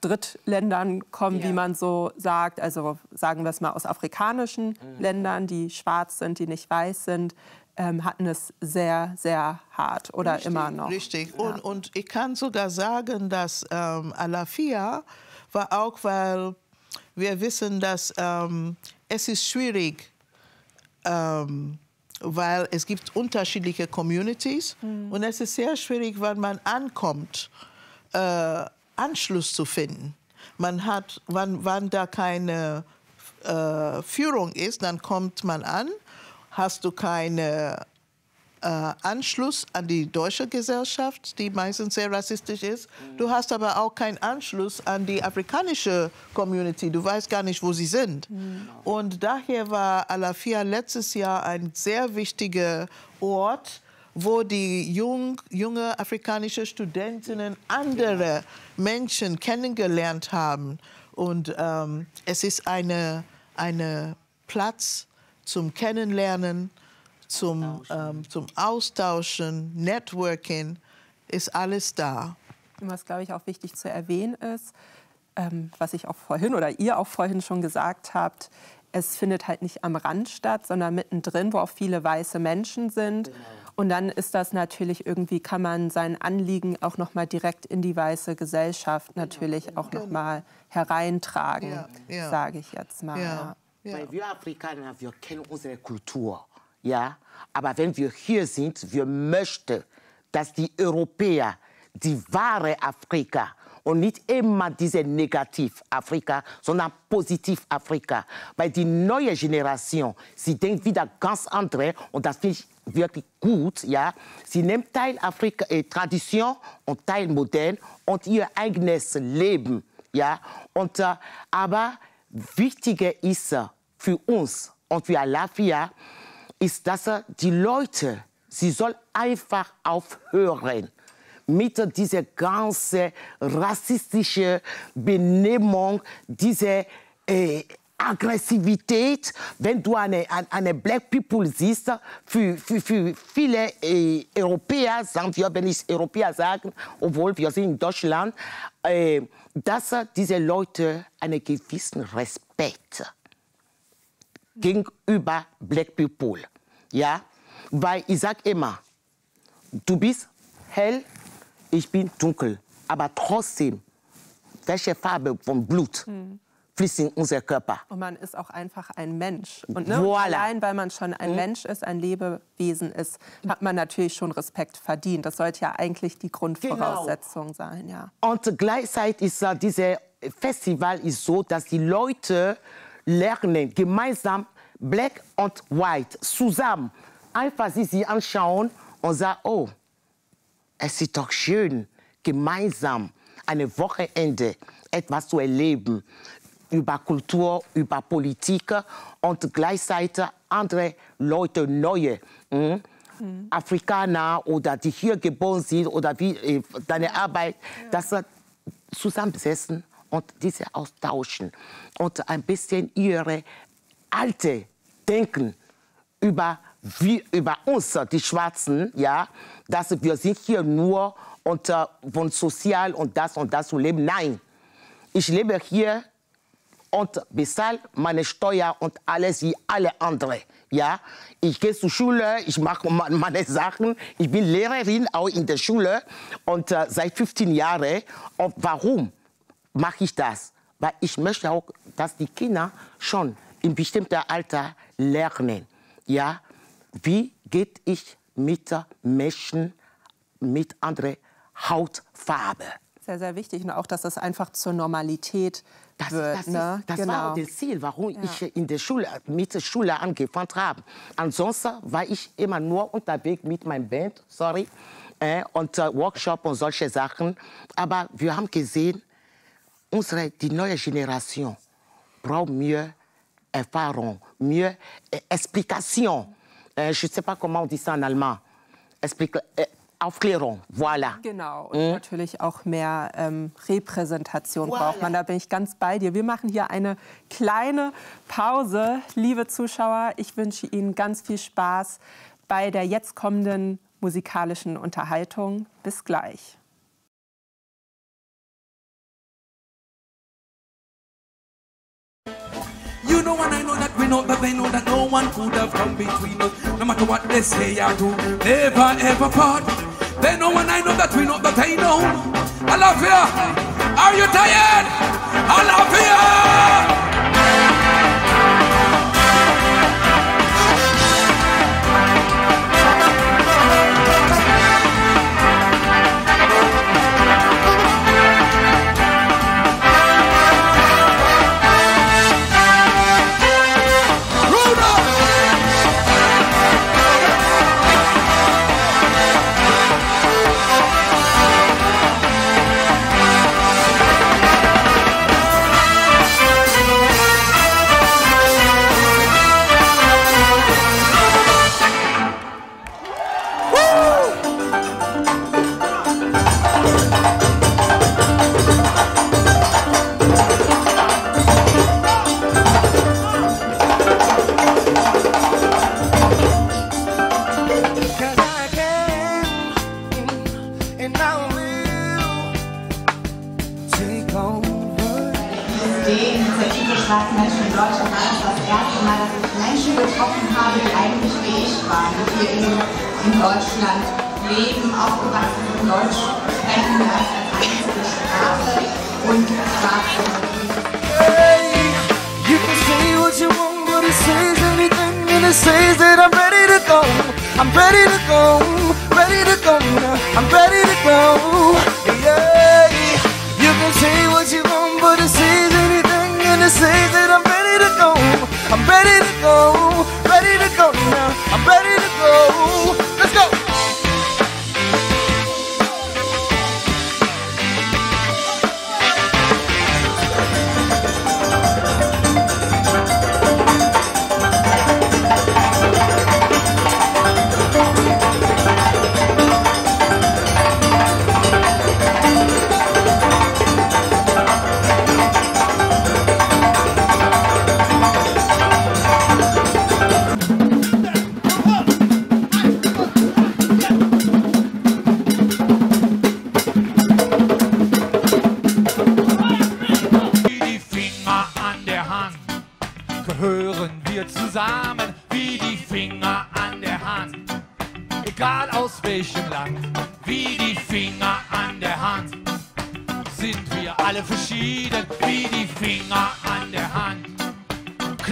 Speaker 1: Drittländern kommen, ja. wie man so sagt, also sagen wir es mal aus afrikanischen mhm. Ländern, die schwarz sind, die nicht weiß sind, ähm, hatten es sehr, sehr hart oder
Speaker 4: richtig,
Speaker 1: immer noch.
Speaker 4: Richtig. Ja. Und, und ich kann sogar sagen, dass ähm, Alafia war auch, weil wir wissen, dass ähm, es ist schwierig, ähm, weil es gibt unterschiedliche Communities mhm. und es ist sehr schwierig, wenn man ankommt. Äh, Anschluss zu finden. Man hat, wann, wann da keine äh, Führung ist, dann kommt man an, hast du keinen äh, Anschluss an die deutsche Gesellschaft, die meistens sehr rassistisch ist. Du hast aber auch keinen Anschluss an die afrikanische Community. Du weißt gar nicht, wo sie sind. Mhm. Und daher war Alafia letztes Jahr ein sehr wichtiger Ort, wo die jung, junge afrikanische Studentinnen andere Menschen kennengelernt haben. Und ähm, es ist ein eine Platz zum Kennenlernen, zum, ähm, zum Austauschen, Networking, ist alles da.
Speaker 1: Was, glaube ich, auch wichtig zu erwähnen ist, ähm, was ich auch vorhin oder ihr auch vorhin schon gesagt habt, es findet halt nicht am Rand statt, sondern mittendrin, wo auch viele weiße Menschen sind. Genau. Und dann ist das natürlich irgendwie, kann man sein Anliegen auch noch mal direkt in die weiße Gesellschaft natürlich auch noch mal hereintragen, ja, ja. sage ich jetzt mal. Ja,
Speaker 2: Weil wir Afrikaner, wir kennen unsere Kultur, ja. Aber wenn wir hier sind, wir möchten, dass die Europäer die wahre Afrika und nicht immer diese Negativ-Afrika, sondern Positiv-Afrika. Weil die neue Generation, sie denkt wieder ganz andere und das finde ich wirklich gut. Ja? Sie nimmt Teil Afrika, äh, Tradition und Teil modern und ihr eigenes Leben. Ja? Und, äh, aber wichtiger ist äh, für uns und für Alafia, ist, dass äh, die Leute, sie soll einfach aufhören mit dieser ganzen rassistischen Benehmung, diese äh, Aggressivität, wenn du eine, eine Black People siehst, für, für, für viele äh, Europäer, sagen wir, wenn ich Europäer sagen, obwohl wir sind in Deutschland, äh, dass diese Leute einen gewissen Respekt gegenüber Black People, ja, weil ich sage immer, du bist hell, ich bin dunkel. Aber trotzdem, welche Farbe vom Blut hm. Fließt in unser Körper?
Speaker 1: Und man ist auch einfach ein Mensch. Und, ne, voilà. allein, weil man schon ein hm. Mensch ist, ein Lebewesen ist, hat man natürlich schon Respekt verdient. Das sollte ja eigentlich die Grundvoraussetzung genau. sein. Ja.
Speaker 2: Und gleichzeitig ist uh, dieses Festival ist so, dass die Leute lernen, gemeinsam Black und White zusammen, einfach sie sich anschauen und sagen, oh, es ist doch schön, gemeinsam ein Wochenende etwas zu erleben über Kultur, über Politik und gleichzeitig andere Leute, neue hm? mhm. Afrikaner oder die hier geboren sind oder wie äh, deine Arbeit, ja. dass sie zusammensetzen und diese austauschen und ein bisschen ihre alte Denken über wie über uns, die Schwarzen, ja, dass wir sind hier nur unter von sozial und das und das zu leben. Nein, ich lebe hier und bezahle meine Steuer und alles wie alle anderen. Ja, ich gehe zur Schule, ich mache meine Sachen. Ich bin Lehrerin auch in der Schule und äh, seit 15 Jahren. Und warum mache ich das? Weil ich möchte auch, dass die Kinder schon in bestimmter Alter lernen. Ja, wie geht ich mit Menschen mit anderer Hautfarbe?
Speaker 5: Sehr, sehr wichtig. Und auch, dass das einfach zur Normalität
Speaker 2: das,
Speaker 5: wird.
Speaker 2: das,
Speaker 5: ne?
Speaker 2: ist, das
Speaker 5: genau.
Speaker 2: war das Ziel, warum ja. ich in der Schule, mit der Schule angefangen habe. Ansonsten war ich immer nur unterwegs mit meiner Band, sorry, äh, und äh, Workshop und solche Sachen. Aber wir haben gesehen, unsere, die neue Generation braucht mehr Erfahrung, mehr äh, Explikation. Äh, je ne sais pas comment on dit ça en allemand. Äh, Aufklärung, voilà.
Speaker 5: Genau, und mhm. natürlich auch mehr ähm, Repräsentation voilà. braucht man. Da bin ich ganz bei dir. Wir machen hier eine kleine Pause. Liebe Zuschauer, ich wünsche Ihnen ganz viel Spaß bei der jetzt kommenden musikalischen Unterhaltung. Bis gleich. You know and I know that we know that they know that no one could have come between us. No matter what they say or do, never ever part. They know and I know that we know that I know. I love you. Are you tired? I love you.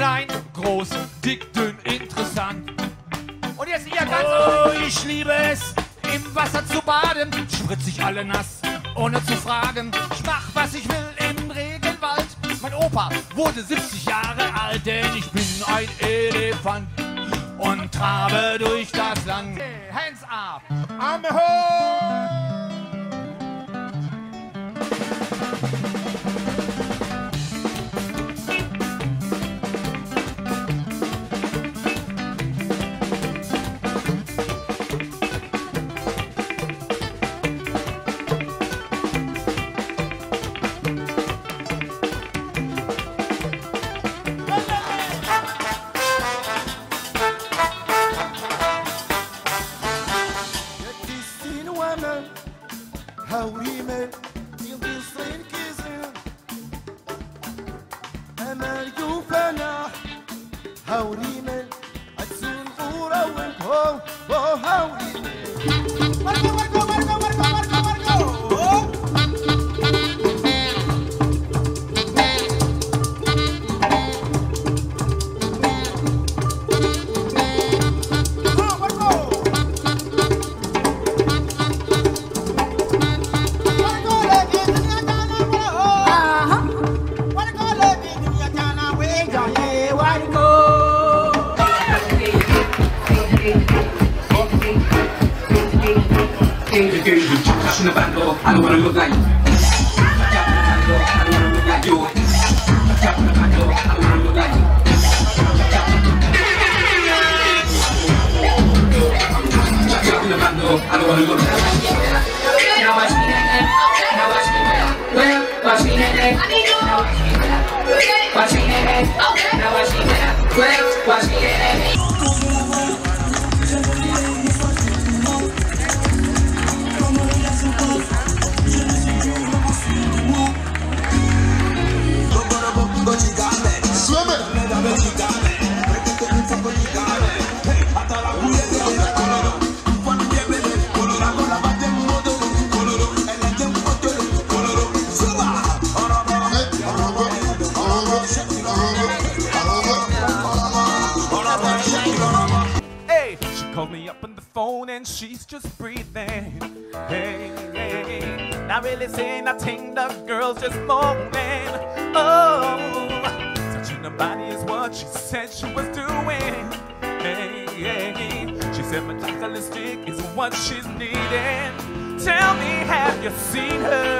Speaker 6: klein, groß, dick, dünn, interessant. Und jetzt ihr ganz. Oh, ich liebe es, im Wasser zu baden. Spritze ich alle
Speaker 7: nass, ohne zu fragen. Ich mach, was ich will im Regenwald. Mein Opa wurde 70 Jahre alt, denn ich bin ein Elefant und trabe durch das Land.
Speaker 8: Hey, hands up, Arme hoch! I don't want to look like girl's just moaning. Oh, touching her body is what she said she was doing. Hey, hey, she said materialistic is what she's needing. Tell me, have you seen her?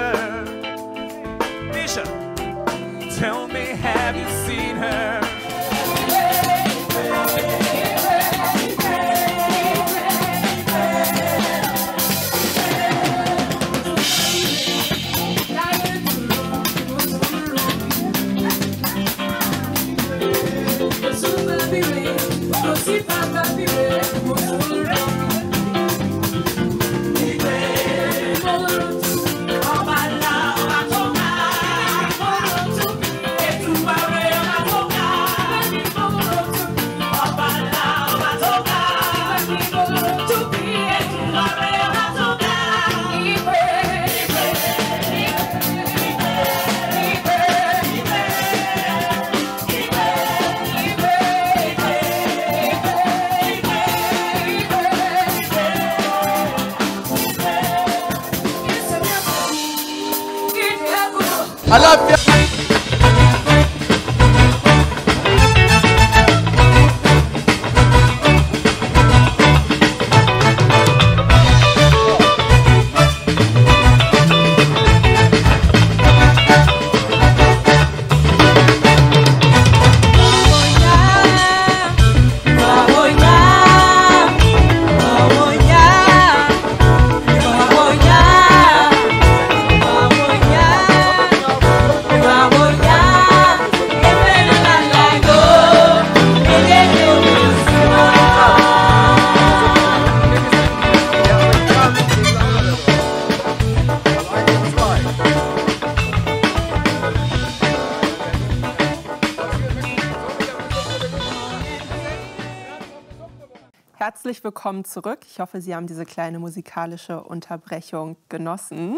Speaker 1: Willkommen zurück. Ich hoffe, Sie haben diese kleine musikalische Unterbrechung genossen.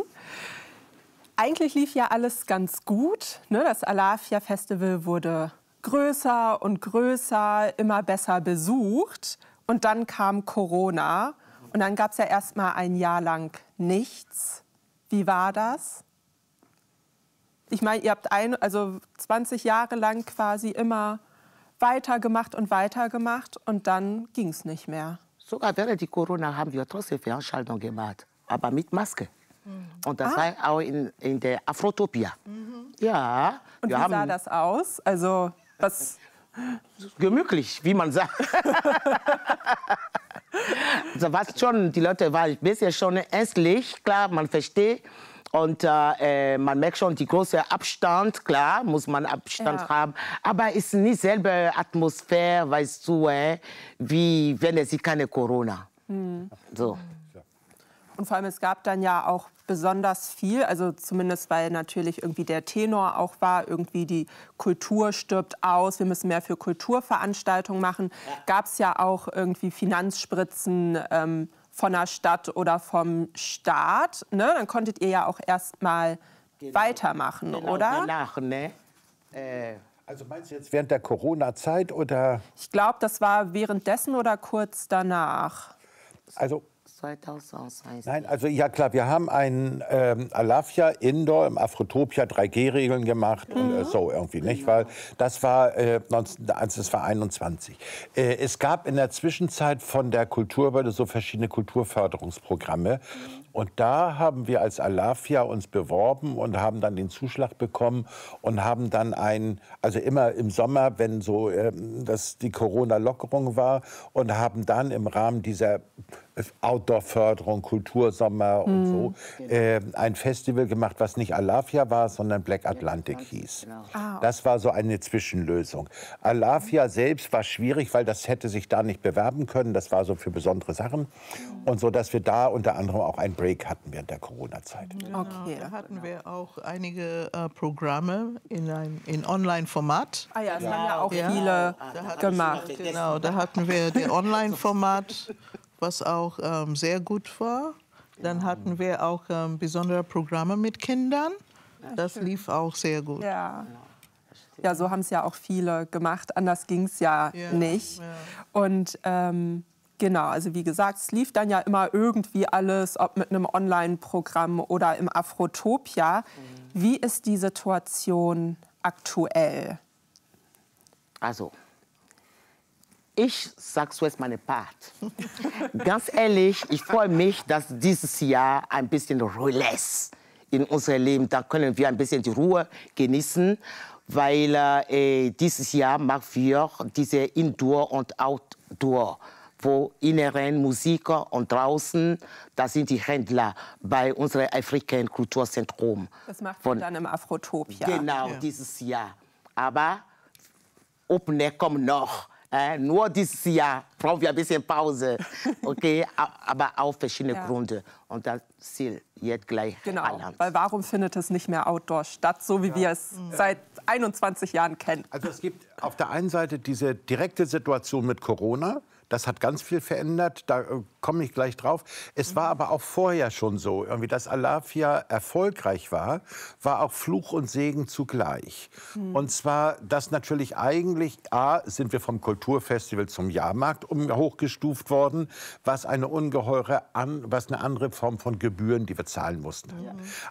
Speaker 1: Eigentlich lief ja alles ganz gut. Ne? Das Alafia Festival wurde größer und größer, immer besser besucht. Und dann kam Corona. Und dann gab es ja erst mal ein Jahr lang nichts. Wie war das? Ich meine, ihr habt ein, also 20 Jahre lang quasi immer weitergemacht und weitergemacht und dann ging es nicht mehr.
Speaker 2: Sogar während die Corona haben wir trotzdem Veranstaltungen gemacht, aber mit Maske. Und das war auch in, in der Afrotopia. Ja,
Speaker 1: Und wie
Speaker 2: haben
Speaker 1: sah das aus? Also was?
Speaker 2: gemütlich, wie man sagt. also was schon, die Leute waren ein bisschen schon ängstlich, klar, man versteht. Und äh, äh, man merkt schon die große Abstand, klar, muss man Abstand
Speaker 1: Ja.
Speaker 2: haben. Aber es ist nicht selbe Atmosphäre, weißt du, äh, wie wenn es keine Corona. So.
Speaker 1: Und vor allem, es gab dann ja auch besonders viel, also zumindest weil natürlich irgendwie der Tenor auch war, irgendwie die Kultur stirbt aus, wir müssen mehr für Kulturveranstaltungen machen, gab es ja auch irgendwie Finanzspritzen ähm, von der Stadt oder vom Staat. Ne? Dann konntet ihr ja auch erst mal weitermachen,
Speaker 2: Genau,
Speaker 1: oder?
Speaker 2: Danach, ne? Äh,
Speaker 3: Also meinst du jetzt während der Corona-Zeit oder?
Speaker 1: Ich glaube, das war währenddessen oder kurz danach.
Speaker 3: Also
Speaker 2: 2001.
Speaker 3: Nein, also ja klar, wir haben ein ähm, Alafia Indoor im Afrotopia 3G-Regeln gemacht und äh, so irgendwie, nicht? Weil das war, äh, 19, also das war 21. Äh, es gab in der Zwischenzeit von der Kulturbehörde so verschiedene Kulturförderungsprogramme. Und da haben wir als Alafia uns beworben und haben dann den Zuschlag bekommen und haben dann ein, also immer im Sommer, wenn so ähm, das die Corona-Lockerung war, und haben dann im Rahmen dieser Outdoor-Förderung, Kultursommer und so, äh, ein Festival gemacht, was nicht Alafia war, sondern Black Atlantic hieß. Das war so eine Zwischenlösung. Alafia selbst war schwierig, weil das hätte sich da nicht bewerben können. Das war so für besondere Sachen. Und so, dass wir da unter anderem auch einen Break hatten während der Corona-Zeit.
Speaker 1: Okay.
Speaker 4: Da hatten wir auch einige äh, Programme in, ein, in Online-Format.
Speaker 1: Ah ja, es haben ja auch
Speaker 4: Ja.
Speaker 1: viele
Speaker 4: Da
Speaker 1: gemacht.
Speaker 4: Genau, da hatten wir das Online-Format, was auch ähm, sehr gut war. Dann hatten wir auch ähm, besondere Programme mit Kindern. Das lief auch sehr gut.
Speaker 1: Ja. Ja, so haben es ja auch viele gemacht. Anders ging es ja,
Speaker 4: Ja,
Speaker 1: nicht.
Speaker 4: ja.
Speaker 1: Und ähm, genau, also wie gesagt, es lief dann ja immer irgendwie alles, ob mit einem Online-Programm oder im Afrotopia. Wie ist die Situation aktuell?
Speaker 2: Also, ich sag zuerst meine Part. Ganz ehrlich, ich freue mich, dass dieses Jahr ein bisschen Ruhe ist in unserem Leben. Da können wir ein bisschen die Ruhe genießen, weil äh, dieses Jahr machen wir diese Indoor und Outdoor. Wo inneren Musiker und draußen, da sind die Händler bei unserem African Kulturzentrum.
Speaker 1: Das macht
Speaker 2: Von-
Speaker 1: man dann im Afrotopia.
Speaker 2: Genau, dieses Jahr. Aber Open Air kommt noch. Äh, nur dieses Jahr brauchen wir ein bisschen Pause. Okay, aber auf verschiedene
Speaker 1: Ja.
Speaker 2: Gründe. Und das Ziel jetzt gleich
Speaker 1: Genau,
Speaker 2: Balance.
Speaker 1: weil warum findet es nicht mehr Outdoor statt, so wie wir es seit 21 Jahren kennen?
Speaker 3: Also es gibt auf der einen Seite diese direkte Situation mit Corona. Das hat ganz viel verändert, da äh, komme ich gleich drauf. Es war aber auch vorher schon so, irgendwie, dass Alafia erfolgreich war, war auch Fluch und Segen zugleich. Und zwar, dass natürlich eigentlich, A, sind wir vom Kulturfestival zum Jahrmarkt um, hochgestuft worden, was eine ungeheure, an, was eine andere Form von Gebühren, die wir zahlen mussten.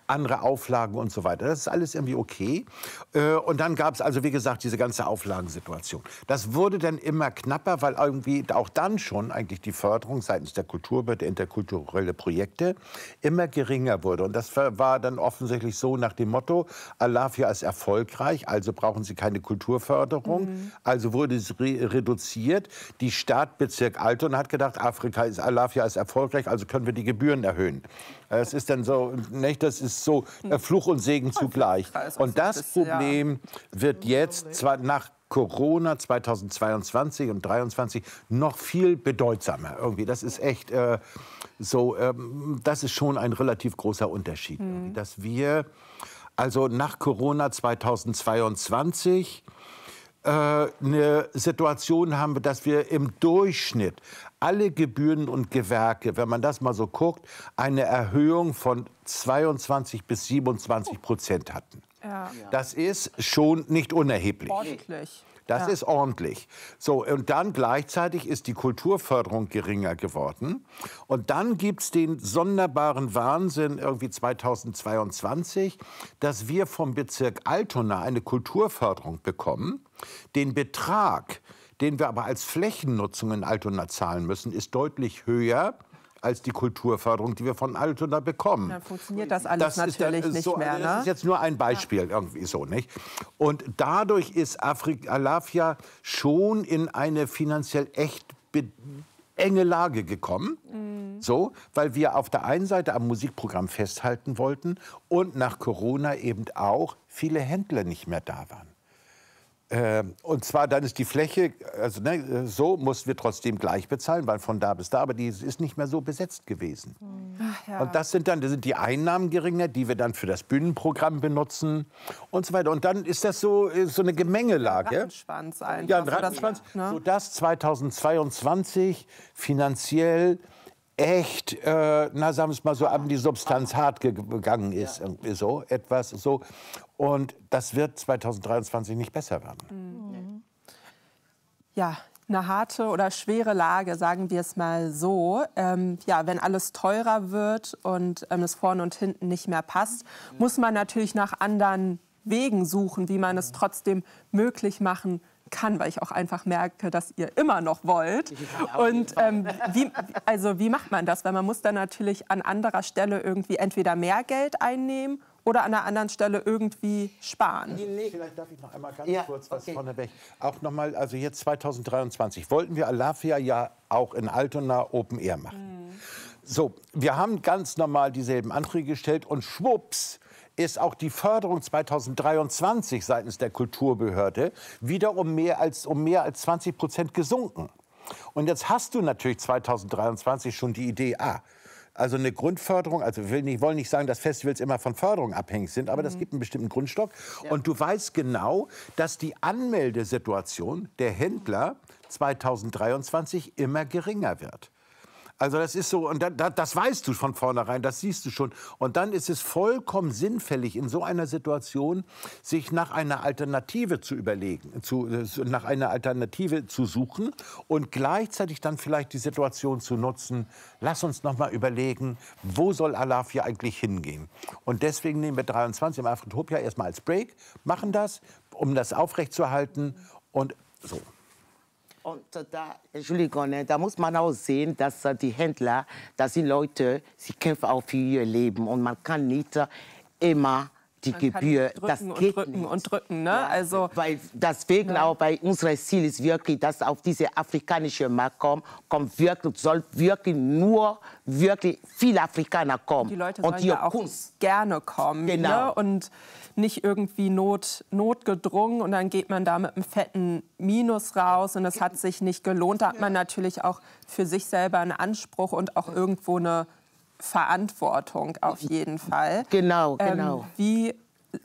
Speaker 3: Andere Auflagen und so weiter. Das ist alles irgendwie okay. Äh, Und dann gab es also, wie gesagt, diese ganze Auflagensituation. Das wurde dann immer knapper, weil irgendwie auch dann schon eigentlich die Förderung seitens der Kulturbehörde, interkulturelle Projekte, immer geringer wurde. Und das war dann offensichtlich so nach dem Motto, Alafia ist erfolgreich, also brauchen Sie keine Kulturförderung. Also wurde es re reduziert. Die Stadt, Bezirk Altona hat gedacht, Afrika ist, Alafia ist erfolgreich, also können wir die Gebühren erhöhen. Es ist dann so, nicht, das ist so äh, Fluch und Segen zugleich. Und das. Problem wird jetzt zwar nach Corona 2022 und 2023 noch viel bedeutsamer irgendwie. Das ist echt äh, so, ähm, das ist schon ein relativ großer Unterschied, irgendwie, dass wir also nach Corona 2022 äh, eine Situation haben, dass wir im Durchschnitt alle Gebühren und Gewerke, wenn man das mal so guckt, eine Erhöhung von 22 bis 27 Prozent hatten.
Speaker 1: Ja.
Speaker 3: Das ist schon nicht unerheblich.
Speaker 1: Ordentlich.
Speaker 3: Das
Speaker 1: Ja.
Speaker 3: ist ordentlich. So, und dann gleichzeitig ist die Kulturförderung geringer geworden. Und dann gibt es den sonderbaren Wahnsinn irgendwie 2022, dass wir vom Bezirk Altona eine Kulturförderung bekommen. Den Betrag, den wir aber als Flächennutzung in Altona zahlen müssen, ist deutlich höher als die Kulturförderung, die wir von Altona bekommen.
Speaker 1: Dann funktioniert das alles
Speaker 3: ja,
Speaker 1: natürlich
Speaker 3: äh,
Speaker 1: nicht
Speaker 3: so,
Speaker 1: mehr.
Speaker 3: Das
Speaker 1: Ne?
Speaker 3: ist jetzt nur ein Beispiel irgendwie so, nicht? Und dadurch ist Afrik Alafia schon in eine finanziell echt enge Lage gekommen.
Speaker 1: Mhm.
Speaker 3: So, weil wir auf der einen Seite am Musikprogramm festhalten wollten und nach Corona eben auch viele Händler nicht mehr da waren. Ähm, und zwar dann ist die Fläche, also ne, so mussten wir trotzdem gleich bezahlen, weil von da bis da, aber die ist nicht mehr so besetzt gewesen.
Speaker 1: ja.
Speaker 3: Und das sind dann das sind die Einnahmen geringer, die wir dann für das Bühnenprogramm benutzen und so weiter. Und dann ist das so, äh, so eine Gemengelage.
Speaker 1: Rattenschwanz einfach.
Speaker 3: Ja, ein Rattenschwanz, sodass 2022 finanziell echt, äh, na sagen wir es mal so, an die Substanz hart ge- gegangen ist. Irgendwie so, etwas so. Und das wird 2023 nicht besser werden.
Speaker 1: Ja, eine harte oder schwere Lage, sagen wir es mal so. Ähm, ja, wenn alles teurer wird und ähm, es vorne und hinten nicht mehr passt, muss man natürlich nach anderen Wegen suchen, wie man es trotzdem möglich machen kann, weil ich auch einfach merke, dass ihr immer noch wollt. Und ähm, wie, also wie macht man das? Weil man muss dann natürlich an anderer Stelle irgendwie entweder mehr Geld einnehmen oder an einer anderen Stelle irgendwie sparen.
Speaker 3: Vielleicht darf ich noch einmal ganz
Speaker 2: Ja,
Speaker 3: kurz was
Speaker 2: okay.
Speaker 3: vorneweg. Auch nochmal, also jetzt 2023 wollten wir Alafia ja auch in Altona Open Air machen. So, wir haben ganz normal dieselben Anträge gestellt und schwupps ist auch die Förderung 2023 seitens der Kulturbehörde wieder um mehr als, um mehr als 20 Prozent gesunken. Und jetzt hast du natürlich 2023 schon die Idee, ah, also eine Grundförderung, also wir will nicht, wollen nicht sagen, dass Festivals immer von Förderung abhängig sind, aber das gibt einen bestimmten Grundstock. Und du weißt genau, dass die Anmeldesituation der Händler 2023 immer geringer wird. Also das ist so, und da, da, das weißt du von vornherein, das siehst du schon. Und dann ist es vollkommen sinnfällig, in so einer Situation sich nach einer Alternative zu überlegen, zu, äh, nach einer Alternative zu suchen und gleichzeitig dann vielleicht die Situation zu nutzen, lass uns noch mal überlegen, wo soll Alafia eigentlich hingehen? Und deswegen nehmen wir 23 im Afrotopia erstmal als Break, machen das, um das aufrechtzuerhalten und so.
Speaker 2: Und da, Entschuldigung, ne, da muss man auch sehen, dass die Händler, das sind Leute, sie kämpfen auch für ihr Leben. Und man kann nicht immer die
Speaker 1: Man
Speaker 2: Gebühr,
Speaker 1: drücken
Speaker 2: das
Speaker 1: und
Speaker 2: geht
Speaker 1: drücken
Speaker 2: nicht.
Speaker 1: und drücken. Ne? Also
Speaker 2: Weil deswegen auch bei unserem Ziel ist wirklich, dass auf diese afrikanische Markt kommt, kommt wirklich, soll wirklich nur wirklich viele Afrikaner kommen.
Speaker 1: die Leute
Speaker 2: und
Speaker 1: sollen
Speaker 2: hier
Speaker 1: ja auch
Speaker 2: Kunst.
Speaker 1: gerne kommen
Speaker 2: Genau.
Speaker 1: ne? und nicht irgendwie not, notgedrungen und dann geht man da mit einem fetten Minus raus und es hat sich nicht gelohnt. Da hat man natürlich auch für sich selber einen Anspruch und auch irgendwo eine Verantwortung auf jeden Fall.
Speaker 2: Genau,
Speaker 1: Ähm,
Speaker 2: genau.
Speaker 1: wie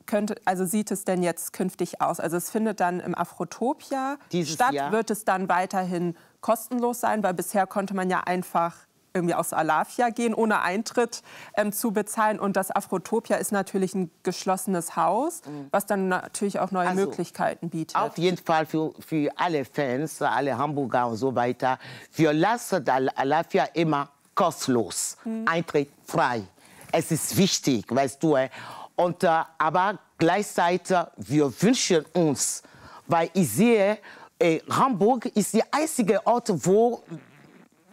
Speaker 1: könnte, also sieht es denn jetzt künftig aus? Also es findet dann im Afrotopia
Speaker 2: Dieses
Speaker 1: statt.
Speaker 2: Jahr.
Speaker 1: Wird es dann weiterhin kostenlos sein? Weil bisher konnte man ja einfach irgendwie aus Alafia gehen, ohne Eintritt ähm, zu bezahlen. Und das Afrotopia ist natürlich ein geschlossenes Haus, was dann natürlich auch neue
Speaker 2: Mhm. Also,
Speaker 1: Möglichkeiten bietet.
Speaker 2: Auf jeden Fall für, für alle Fans, alle Hamburger und so weiter. Wir lassen Al- Alafia immer kostenlos, Eintritt frei. Es ist wichtig, weißt du. äh. Und, äh, aber gleichzeitig, wir wünschen uns, weil ich sehe, äh, Hamburg ist der einzige Ort, wo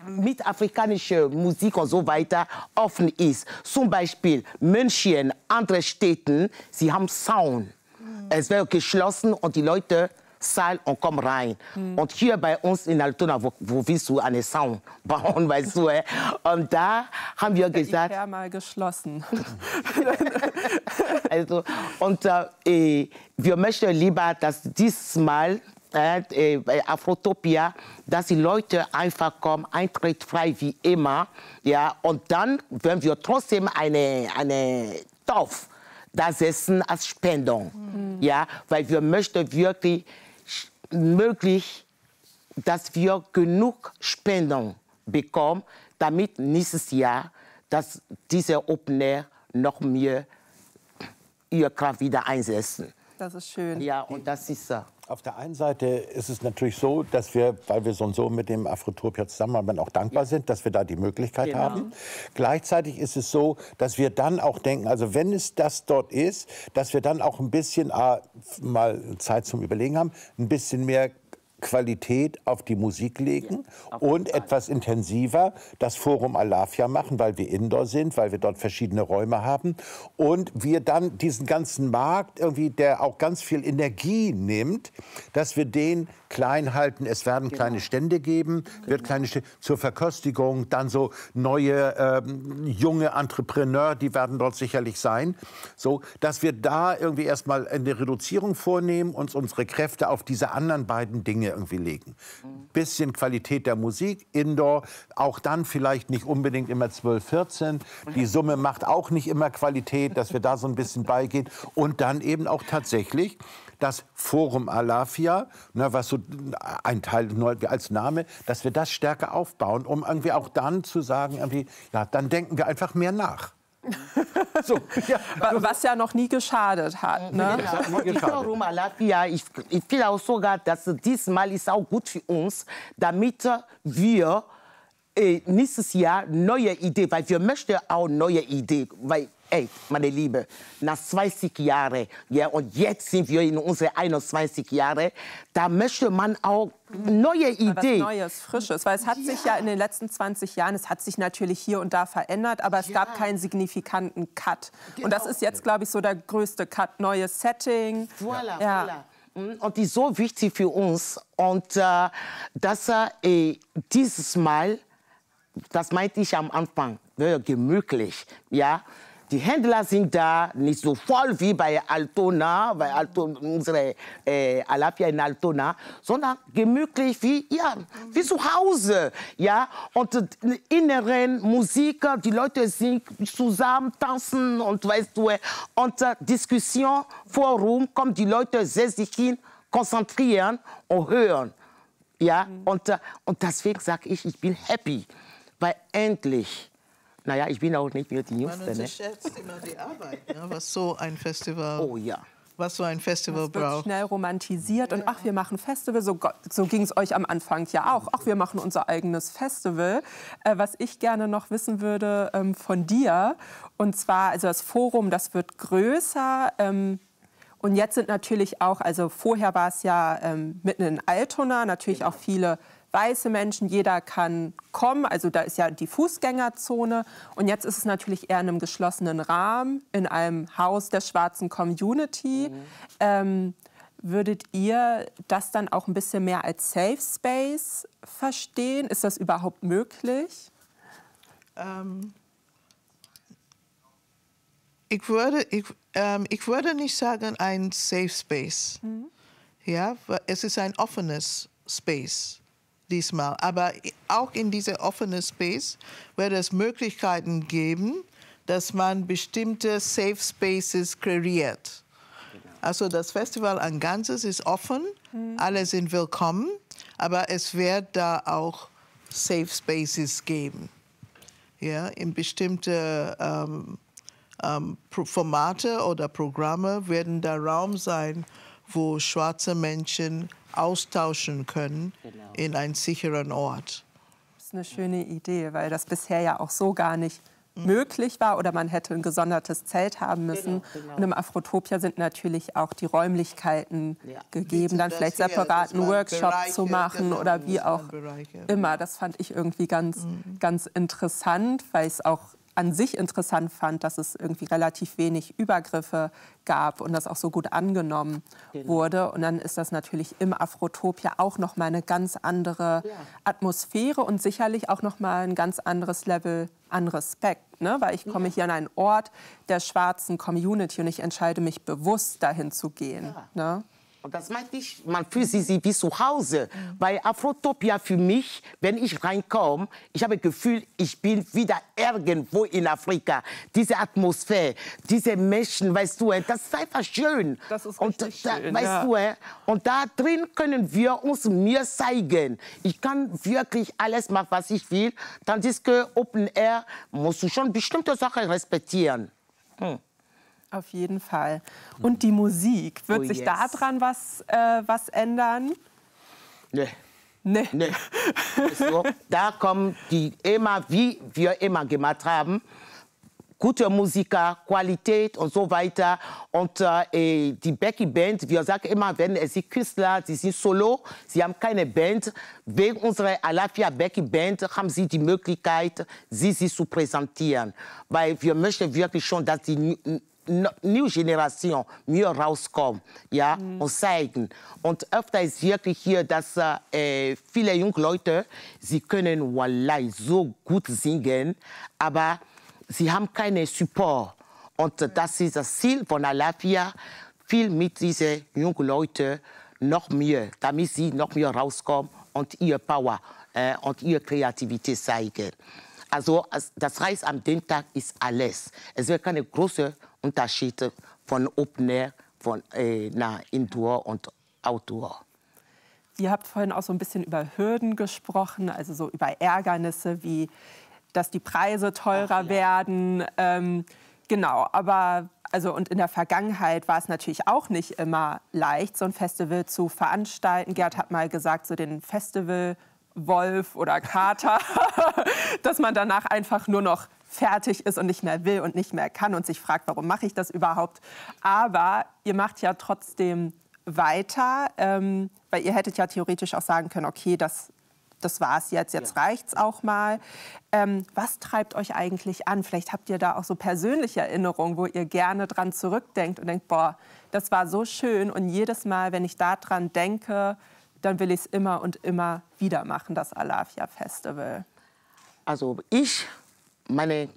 Speaker 2: mit afrikanischer Musik und so weiter offen ist. Zum Beispiel München, andere Städte, sie haben Sound. Es wird geschlossen und die Leute zahlen und kommen rein. Und hier bei uns in Altona, wo, wo willst du einen Sound bauen, weißt du? äh? Und da haben wir gesagt,
Speaker 1: Ikea mal geschlossen.
Speaker 2: also, und äh, wir möchten lieber, dass diesmal äh, bei Afrotopia, dass die Leute einfach kommen, Eintritt frei wie immer. Ja, und dann, wenn wir trotzdem eine, eine Topf da setzen als Spendung. Ja, weil wir möchten wirklich möglich, dass wir genug Spendung bekommen, damit nächstes Jahr, dass diese Open Air noch mehr ihre Kraft wieder einsetzen.
Speaker 1: Das ist schön.
Speaker 2: Ja, und das ist äh,
Speaker 3: Auf der einen Seite ist es natürlich so, dass wir, weil wir so und so mit dem Afrotopia zusammenarbeiten, auch dankbar sind, dass wir da die Möglichkeit
Speaker 2: Genau.
Speaker 3: haben. Gleichzeitig ist es so, dass wir dann auch denken, also wenn es das dort ist, dass wir dann auch ein bisschen ah, mal Zeit zum Überlegen haben, ein bisschen mehr Qualität auf die Musik legen und etwas intensiver das Forum Alafia machen, weil wir indoor sind, weil wir dort verschiedene Räume haben und wir dann diesen ganzen Markt irgendwie, der auch ganz viel Energie nimmt, dass wir den klein halten. Es werden kleine Stände geben, wird kleine Stände zur Verköstigung, dann so neue ähm, junge Entrepreneur, die werden dort sicherlich sein, so dass wir da irgendwie erstmal eine Reduzierung vornehmen und unsere Kräfte auf diese anderen beiden Dinge irgendwie legen. Bisschen Qualität der Musik, Indoor, auch dann vielleicht nicht unbedingt immer 12, 14. Die Summe macht auch nicht immer Qualität, dass wir da so ein bisschen beigehen und dann eben auch tatsächlich das Forum Alafia, ne, was so ein Teil als Name, dass wir das stärker aufbauen, um irgendwie auch dann zu sagen, irgendwie, ja, dann denken wir einfach mehr nach. So, ja.
Speaker 1: Wa- Was ja noch nie geschadet hat. Ne?
Speaker 2: Wiederum Alafia, ich, ich finde auch sogar, dass diesmal ist auch gut für uns, damit wir äh, nächstes Jahr neue Ideen, weil wir möchten auch neue Ideen, weil Ey, meine Liebe, nach 20 Jahren, ja, und jetzt sind wir in unsere 21 Jahre, da möchte man auch neue Ideen.
Speaker 1: Neues, Frisches. Weil es hat sich ja in den letzten 20 Jahren, es hat sich natürlich hier und da verändert, aber es gab keinen signifikanten Cut. Und das
Speaker 2: Genau.
Speaker 1: ist jetzt, glaube ich, so der größte Cut. Neues Setting.
Speaker 2: Voilà,
Speaker 1: Ja.
Speaker 2: voilà. Mm, Und die ist so wichtig für uns. Und äh, dass äh, dieses Mal, das meinte ich am Anfang, wäre gemütlich. Ja? Die Händler sind da, nicht so voll wie bei Altona, bei Altona, unsere äh, Alafia in Altona, sondern gemütlich wie, ja, wie zu Hause. Ja? Und äh, inneren Musik, die Leute singen zusammen, tanzen und weißt du, und äh, Diskussion, Forum, kommen die Leute setzen sich hin, konzentrieren und hören. Ja? Und, äh, und deswegen sage ich, ich bin happy, weil endlich, naja, ich bin auch nicht mehr die
Speaker 4: Man
Speaker 2: Jüngste. Ne?
Speaker 4: unterschätzt immer die Arbeit, ja, was so ein Festival,
Speaker 2: Oh ja.
Speaker 4: was so ein Festival
Speaker 1: Es wird
Speaker 4: braucht.
Speaker 1: schnell romantisiert und ach, wir machen Festival. So, so ging es euch am Anfang ja auch. Ach, wir machen unser eigenes Festival. Äh, was ich gerne noch wissen würde ähm, von dir, und zwar, also das Forum, das wird größer. Ähm, und jetzt sind natürlich auch, also vorher war es ja ähm, mitten in Altona, natürlich auch viele weiße Menschen, jeder kann kommen, also da ist ja die Fußgängerzone und jetzt ist es natürlich eher in einem geschlossenen Rahmen, in einem Haus der schwarzen Community. Ähm, würdet ihr das dann auch ein bisschen mehr als Safe Space verstehen? Ist das überhaupt möglich?
Speaker 4: Ähm, ich, würde, ich, ähm, ich würde nicht sagen ein Safe Space. Ja, weil es ist ein offenes Space diesmal. Aber auch in diesem offenen Space wird es Möglichkeiten geben, dass man bestimmte Safe Spaces kreiert. Also das Festival an Ganzes ist offen, alle sind willkommen, aber es wird da auch Safe Spaces geben. Ja, in bestimmte ähm, ähm, Formate oder Programme werden da Raum sein, wo schwarze Menschen austauschen können in einen sicheren Ort.
Speaker 1: Das ist eine schöne Idee, weil das bisher ja auch so gar nicht möglich war oder man hätte ein gesondertes Zelt haben müssen.
Speaker 2: genau.
Speaker 1: Und im Afrotopia sind natürlich auch die Räumlichkeiten
Speaker 2: Ja.
Speaker 1: gegeben, dann vielleicht separaten Workshop
Speaker 4: Bereiche,
Speaker 1: zu machen
Speaker 4: genau,
Speaker 1: oder wie auch
Speaker 4: Bereiche-
Speaker 1: immer. Das fand ich irgendwie ganz, ganz interessant, weil ich es auch an sich interessant fand, dass es irgendwie relativ wenig Übergriffe gab und das auch so gut angenommen wurde. Und dann ist das natürlich im Afrotopia auch noch mal eine ganz andere Atmosphäre und sicherlich auch noch mal ein ganz anderes Level an Respekt, ne? Weil ich komme hier an einen Ort der schwarzen Community und ich entscheide mich bewusst dahin zu gehen. Ne?
Speaker 2: Und das meinte ich, man fühlt sich wie zu Hause. Bei Afrotopia für mich, wenn ich reinkomme, ich habe das Gefühl, ich bin wieder irgendwo in Afrika. Diese Atmosphäre, diese Menschen, weißt du, das ist einfach schön.
Speaker 1: Das ist
Speaker 2: und
Speaker 1: richtig
Speaker 2: da,
Speaker 1: schön,
Speaker 2: weißt
Speaker 1: ja.
Speaker 2: du, und da drin können wir uns mir zeigen. Ich kann wirklich alles machen, was ich will. Tandis que Open Air musst du schon bestimmte Sachen respektieren.
Speaker 1: Auf jeden Fall. Und die Musik, wird
Speaker 2: Oh,
Speaker 1: sich
Speaker 2: yes.
Speaker 1: daran was, äh, was ändern?
Speaker 2: Nee.
Speaker 1: Nee.
Speaker 2: Nee. So, da kommen die immer, wie wir immer gemacht haben, gute Musiker, Qualität und so weiter. Und äh, die Becky Band, wir sagen immer, wenn es die Künstler, sie sind solo, sie haben keine Band. Wegen unserer Alafia Becky Band haben sie die Möglichkeit, sie sich zu präsentieren. Weil wir möchten wirklich schon, dass die New- New Generation mir rauskommt ja, und zeigen. Und öfter ist wirklich hier, dass äh, viele junge Leute, sie können wallahi so gut singen, aber sie haben keinen Support. Und äh, das ist das Ziel von Alafia, viel mit diesen jungen Leuten noch mehr, damit sie noch mehr rauskommen und ihre Power äh, und ihre Kreativität zeigen. Also das heißt, am dem Tag ist alles. Es wird keine große Unterschiede von Open Air, von äh, na, Indoor und Outdoor.
Speaker 1: Ihr habt vorhin auch so ein bisschen über Hürden gesprochen, also so über Ärgernisse wie dass die Preise teurer werden. Ähm, genau, aber also und in der Vergangenheit war es natürlich auch nicht immer leicht, so ein Festival zu veranstalten. Gerd hat mal gesagt, so den Festival Wolf oder Kater, dass man danach einfach nur noch fertig ist und nicht mehr will und nicht mehr kann und sich fragt, warum mache ich das überhaupt. Aber ihr macht ja trotzdem weiter, ähm, weil ihr hättet ja theoretisch auch sagen können, okay, das, das war's jetzt, jetzt ja. reicht's auch mal. Ähm, was treibt euch eigentlich an? Vielleicht habt ihr da auch so persönliche Erinnerungen, wo ihr gerne dran zurückdenkt und denkt, boah, das war so schön und jedes Mal, wenn ich daran denke, dann will ich es immer und immer wieder machen, das Alafia Festival.
Speaker 2: Also ich, meine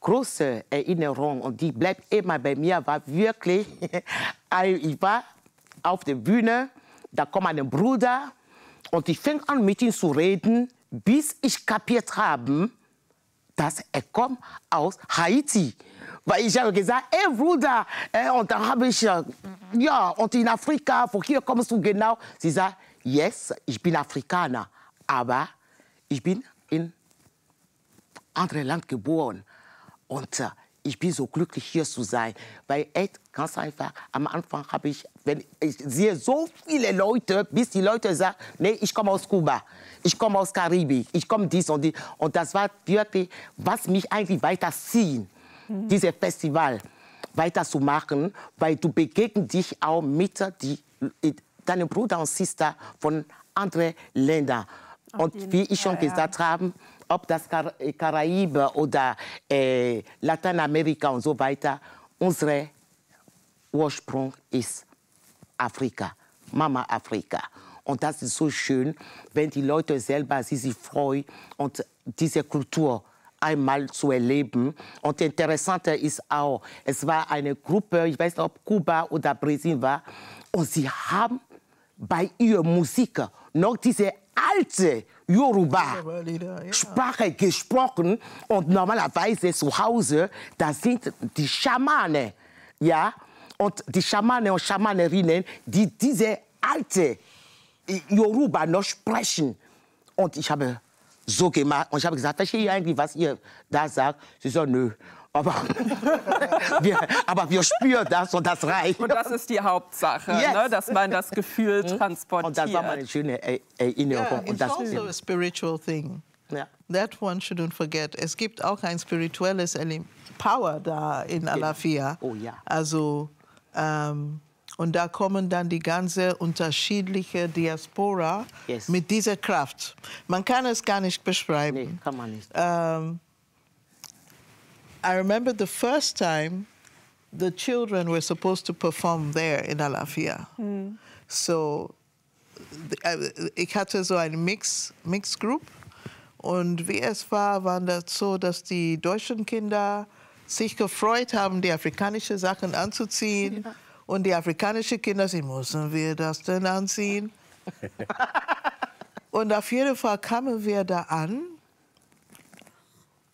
Speaker 2: große Erinnerung und die bleibt immer bei mir, war wirklich, ich war auf der Bühne, da kommt ein Bruder und ich fing an mit ihm zu reden, bis ich kapiert habe, dass er kommt aus Haiti. Weil ich habe gesagt, ey Bruder, äh, und dann habe ich, äh, ja, und in Afrika, woher kommst du genau? Sie sagt, yes, ich bin Afrikaner, aber ich bin in anderem Land geboren. Und äh, ich bin so glücklich, hier zu sein. Weil echt, ganz einfach, am Anfang habe ich, wenn ich sehe so viele Leute, bis die Leute sagen, nee, ich komme aus Kuba, ich komme aus Karibik, ich komme dies und dies. Und das war wirklich, was mich eigentlich weiterzieht, mhm. dieses Festival weiterzumachen, weil du begegnest dich auch mit die, deinen Bruder und Schwester von anderen Ländern. Und wie ich schon gesagt ja. habe, ob das Kar Karaib oder äh, Lateinamerika und so weiter, unser Ursprung ist Afrika, Mama Afrika. Und das ist so schön, wenn die Leute selber sich freuen und diese Kultur einmal zu erleben. Und interessante ist auch, es war eine Gruppe, ich weiß nicht, ob Kuba oder Brasilien war, und sie haben bei ihrer Musik noch diese alte Yoruba-Sprache gesprochen. Und normalerweise zu Hause, da sind die Schamane, ja, und die Schamane und Schamanerinnen, die diese alte Yoruba noch sprechen. Und ich habe so gemacht und ich habe gesagt, verstehe ihr eigentlich, was ihr da sagt? Sie sagt, nö. Aber, wir, aber wir spüren das und das reicht.
Speaker 1: Und das ist die Hauptsache, yes. ne? dass man das Gefühl transportiert.
Speaker 2: Und das war eine schöne Erinnerung.
Speaker 4: Yeah, it's das also a spiritual thing. Yeah. That one shouldn't forget. Es gibt auch ein spirituelles Power da in Alafia.
Speaker 2: Oh ja.
Speaker 4: Also, ähm, und da kommen dann die ganze unterschiedliche Diaspora yes. mit dieser Kraft. Man kann es gar nicht beschreiben.
Speaker 2: Nee, kann man nicht.
Speaker 4: Ähm, I remember the first time the children were supposed to perform there in Alafia. Mm. So ich hatte so ein Mix, Mix Group und wie es war, war das so, dass die deutschen Kinder sich gefreut haben, die afrikanischen Sachen anzuziehen. Ja. Und die afrikanischen Kinder, sie müssen wir das denn anziehen? und auf jeden Fall kamen wir da an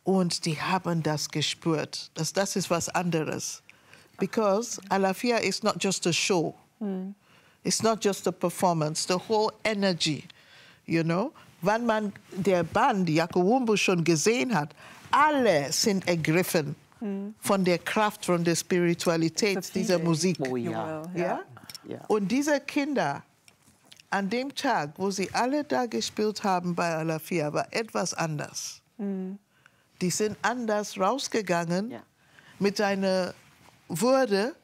Speaker 4: und die haben das gespürt. Das, das ist was anderes. Because Alafia is not just a show. Mm. It's not just a performance. The whole energy, you know. Wenn man der Band Yakowumbu schon gesehen hat, alle sind ergriffen mm. von der Kraft, von der Spiritualität dieser Musik.
Speaker 2: Oh, ja.
Speaker 4: Ja? ja? Und diese Kinder, an dem Tag, wo sie alle da gespielt haben bei Alafia, war etwas anders. Mm die sind anders rausgegangen ja. mit einer Würde,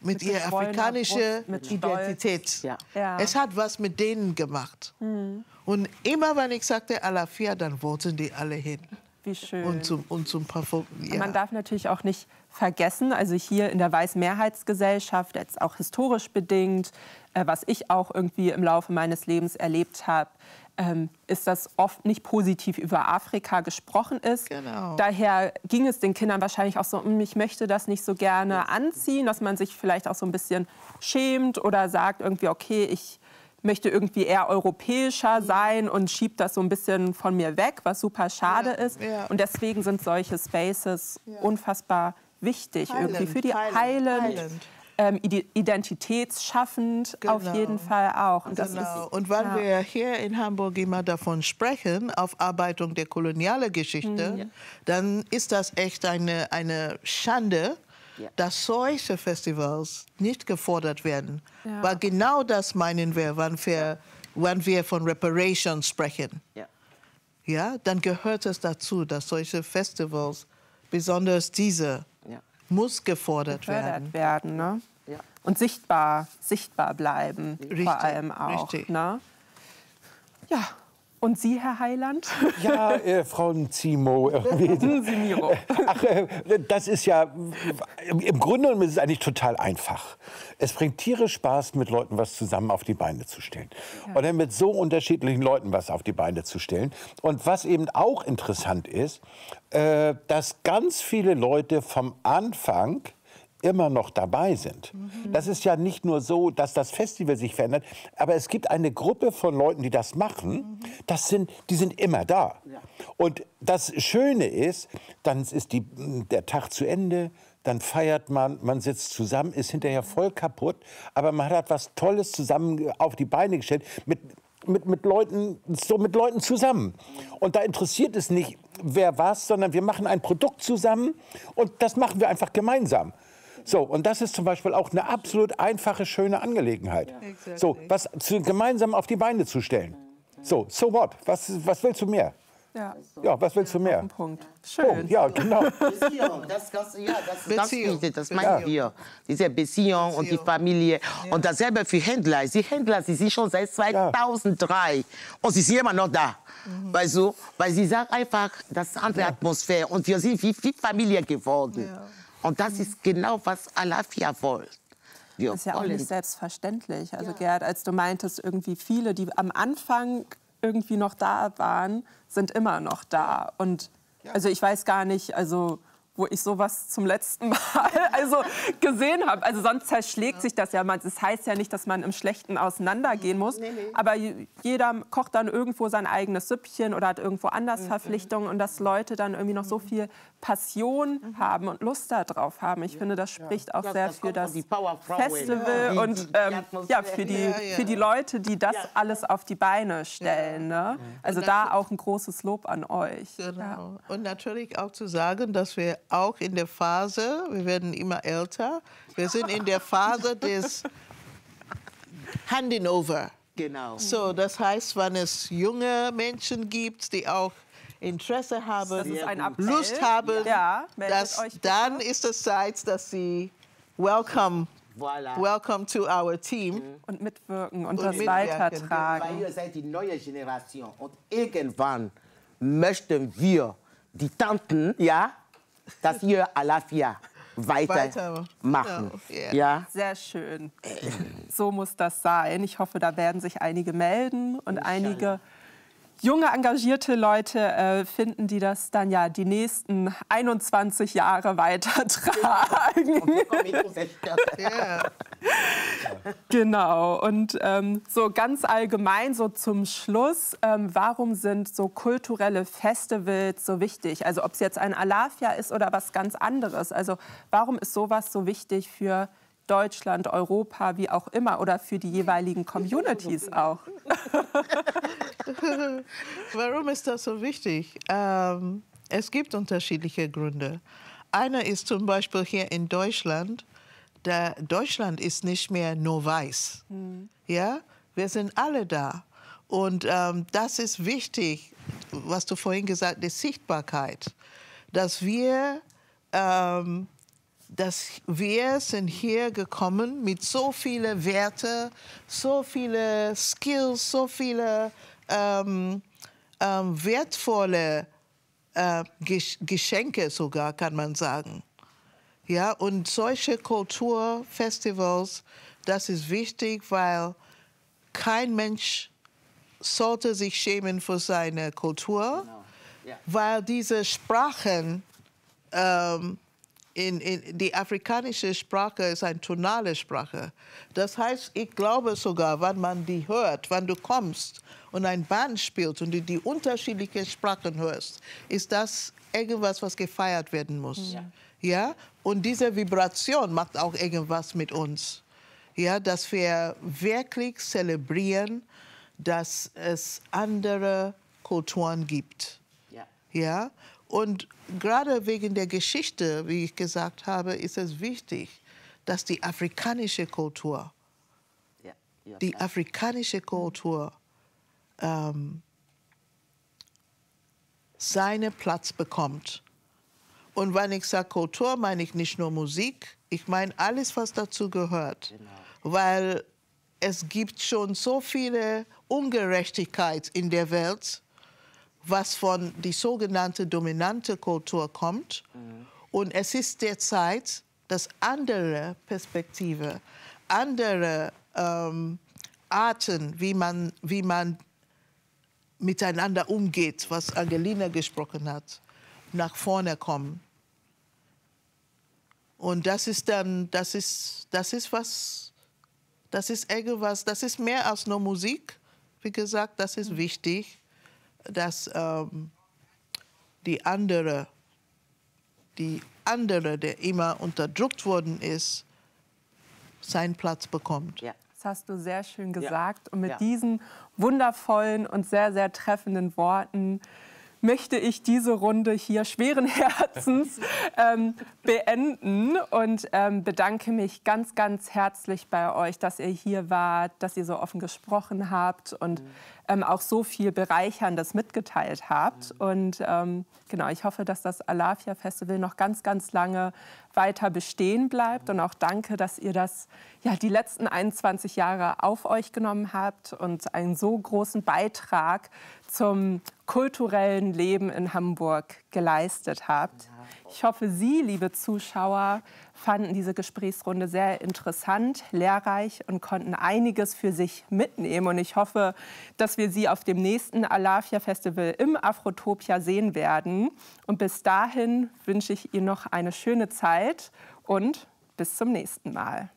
Speaker 4: mit, mit ihrer afrikanischen Identität. Ja. Ja. Es hat was mit denen gemacht. Mhm. Und immer, wenn ich sagte Alafia, dann wollten die alle hin.
Speaker 1: Wie schön.
Speaker 4: Und zum, und zum Parfum.
Speaker 1: Ja. Man darf natürlich auch nicht vergessen, also hier in der Weißmehrheitsgesellschaft, jetzt auch historisch bedingt, äh, was ich auch irgendwie im Laufe meines Lebens erlebt habe, ähm, ist, dass oft nicht positiv über Afrika gesprochen ist.
Speaker 4: Genau.
Speaker 1: Daher ging es den Kindern wahrscheinlich auch so, hm, ich möchte das nicht so gerne anziehen, dass man sich vielleicht auch so ein bisschen schämt oder sagt irgendwie, okay, ich möchte irgendwie eher europäischer sein und schiebt das so ein bisschen von mir weg, was super schade ja, ist. Ja. Und deswegen sind solche Spaces ja. unfassbar wichtig
Speaker 4: heilend,
Speaker 1: irgendwie für die heilend, heilend. heilend ähm, ide- identitätsschaffend auf
Speaker 4: Genau.
Speaker 1: jeden Fall auch. Und
Speaker 4: Genau.
Speaker 1: ist,
Speaker 4: Und weil
Speaker 1: ja.
Speaker 4: wir hier in Hamburg immer davon sprechen, Aufarbeitung der kolonialen Geschichte,
Speaker 1: Mhm.
Speaker 4: dann ist das echt eine, eine Schande,
Speaker 2: Ja.
Speaker 4: dass solche Festivals nicht gefordert werden.
Speaker 1: Ja.
Speaker 4: Weil genau das meinen wir, wenn wir, wenn wir von Reparations sprechen.
Speaker 2: Ja.
Speaker 4: Ja, dann gehört es dazu, dass solche Festivals, besonders diese, muss gefordert
Speaker 1: gefördert
Speaker 4: werden.
Speaker 1: werden. ne?
Speaker 2: Ja.
Speaker 1: Und sichtbar, sichtbar bleiben,
Speaker 4: Richtig,
Speaker 1: vor allem auch.
Speaker 4: richtig.
Speaker 1: Ne? Ja, und Sie, Herr Heiland?
Speaker 3: Ja, äh, Frau Zimo.
Speaker 1: Simiro.
Speaker 3: Ach, äh, das ist ja, im- Grunde genommen ist es eigentlich total einfach. Es bringt tierisch Spaß, mit Leuten was zusammen auf die Beine zu stellen. Und dann mit so unterschiedlichen Leuten was auf die Beine zu stellen. Und was eben auch interessant ist, äh, dass ganz viele Leute vom Anfang immer noch dabei sind. Das ist ja nicht nur so, dass das Festival sich verändert, aber es gibt eine Gruppe von Leuten, die das machen, das sind, die sind immer da. Und das Schöne ist, dann ist die, der Tag zu Ende, dann feiert man, man sitzt zusammen, ist hinterher voll kaputt, aber man hat was Tolles zusammen auf die Beine gestellt mit, mit, mit, Leuten, so mit Leuten zusammen. Und da interessiert es nicht, wer was, sondern wir machen ein Produkt zusammen und das machen wir einfach gemeinsam. So, und das ist zum Beispiel auch eine absolut einfache, schöne Angelegenheit. So, was zu, gemeinsam auf die Beine zu stellen. So, so what? Was, was willst du mehr?
Speaker 1: Ja,
Speaker 3: Ja, was willst du mehr?
Speaker 1: Punkt. Schön.
Speaker 3: ja, genau.
Speaker 2: Beziehung, das, ist ganz, ja, das ist ganz
Speaker 4: Beziehung.
Speaker 2: wichtig, das meinen wir. Diese Beziehung, und die Familie. Und dasselbe für Händler. Die Händler, sie sind schon seit 2003 und sie sind immer noch da. Weißt du? Weil sie sagen einfach, das ist eine andere Atmosphäre und wir sind wie, wie Familie geworden. Und das ist genau, was Alafia wollte. Wir
Speaker 1: Das ist ja auch nicht selbstverständlich. Also Gerd, als du meintest, irgendwie viele, die am Anfang irgendwie noch da waren, sind immer noch da. Und also ich weiß gar nicht, also wo ich sowas zum letzten Mal also gesehen habe. Also sonst zerschlägt sich das ja. Das heißt ja nicht, dass man im Schlechten auseinandergehen muss. Aber je- jeder kocht dann irgendwo sein eigenes Süppchen oder hat irgendwo anders Verpflichtungen und dass Leute dann irgendwie noch so viel Passion haben und Lust darauf haben. Ich finde, das spricht auch
Speaker 2: Ja,
Speaker 1: sehr
Speaker 2: das
Speaker 1: für das. Festival
Speaker 2: Ja.
Speaker 1: und ähm, ja, für, die,
Speaker 4: Ja, ja.
Speaker 1: für die Leute, die das alles auf die Beine stellen. Ne? Also da auch ein großes Lob an euch.
Speaker 4: Genau. Und natürlich auch zu sagen, dass wir auch in der Phase, wir werden immer älter, wir sind in der Phase des Handing over.
Speaker 2: Genau.
Speaker 4: So, das heißt, wenn es junge Menschen gibt, die auch Interesse haben. Lust haben,
Speaker 1: Ja,
Speaker 4: dass, dann ist es Zeit, dass sie welcome,
Speaker 2: Voilà.
Speaker 4: welcome to our team.
Speaker 1: Und mitwirken und,
Speaker 4: Und
Speaker 1: das weitertragen.
Speaker 2: Weil ihr seid die neue Generation. Und irgendwann möchten wir, die Tanten, ja, dass ihr Alafia weiter,
Speaker 4: Weiter-. Ja, ja.
Speaker 2: Ja.
Speaker 1: Sehr schön. So muss das sein. Ich hoffe, da werden sich einige melden und einige junge, engagierte Leute äh, finden, die das dann ja die nächsten 21 Jahre weitertragen. Genau. Und ähm, so ganz allgemein, so zum Schluss, ähm, warum sind so kulturelle Festivals so wichtig? Also ob es jetzt ein Alafia ist oder was ganz anderes. Also warum ist sowas so wichtig für Deutschland, Europa, wie auch immer oder für die jeweiligen Communities auch?
Speaker 4: Warum ist das so wichtig? Ähm, es gibt unterschiedliche Gründe. Einer ist zum Beispiel hier in Deutschland. Der Deutschland ist nicht mehr nur weiß. Ja, wir sind alle da. Und ähm, das ist wichtig, was du vorhin gesagt hast, die Sichtbarkeit. Dass wir, ähm, dass wir sind hier gekommen mit so vielen Werten, so viele Skills, so viele ähm, ähm, wertvolle äh, Gesch Geschenke sogar, kann man sagen. Ja, und solche Kulturfestivals, das ist wichtig, weil kein Mensch sollte sich schämen für seine Kultur,
Speaker 2: Ja.
Speaker 4: weil diese Sprachen ähm, in, in, die afrikanische Sprache ist eine tonale Sprache. Das heißt, ich glaube sogar, wenn man die hört, wenn du kommst und ein Band spielt und du die unterschiedlichen Sprachen hörst, ist das irgendwas, was gefeiert werden muss. Ja. ja? Und diese Vibration macht auch irgendwas mit uns. Ja, dass wir wirklich zelebrieren, dass es andere Kulturen gibt. Ja. ja? Und gerade wegen der Geschichte, wie ich gesagt habe, ist es wichtig, dass die afrikanische Kultur, ja, ja, die afrikanische Kultur ähm, seinen Platz bekommt. Und wenn ich sage Kultur, meine ich nicht nur Musik, ich meine alles, was dazu gehört. Genau. Weil es gibt schon so viele Ungerechtigkeit in der Welt was von die sogenannte dominante Kultur kommt. Mhm. Und es ist derzeit, dass andere Perspektive, andere ähm, Arten, wie man, wie man miteinander umgeht, was Angelina gesprochen hat, nach vorne kommen. Und das ist dann, das ist, das ist was, das ist irgendwas, das ist mehr als nur Musik. Wie gesagt, das ist wichtig dass ähm, die andere, die andere, der immer unterdrückt worden ist, seinen Platz bekommt.
Speaker 1: Ja. Das hast du sehr schön gesagt. Ja. Und mit ja. diesen wundervollen und sehr, sehr treffenden Worten möchte ich diese Runde hier schweren Herzens ähm, beenden und ähm, bedanke mich ganz, ganz herzlich bei euch, dass ihr hier wart, dass ihr so offen gesprochen habt und ähm, auch so viel Bereicherndes mitgeteilt habt. Und ähm, genau, ich hoffe, dass das Alafia Festival noch ganz, ganz lange weiter bestehen bleibt. Und auch danke, dass ihr das ja, die letzten 21 Jahre auf euch genommen habt und einen so großen Beitrag zum kulturellen Leben in Hamburg geleistet habt. Ich hoffe, Sie, liebe Zuschauer, fanden diese Gesprächsrunde sehr interessant, lehrreich und konnten einiges für sich mitnehmen. Und ich hoffe, dass wir Sie auf dem nächsten Alafia Festival im Afrotopia sehen werden. Und bis dahin wünsche ich Ihnen noch eine schöne Zeit und bis zum nächsten Mal.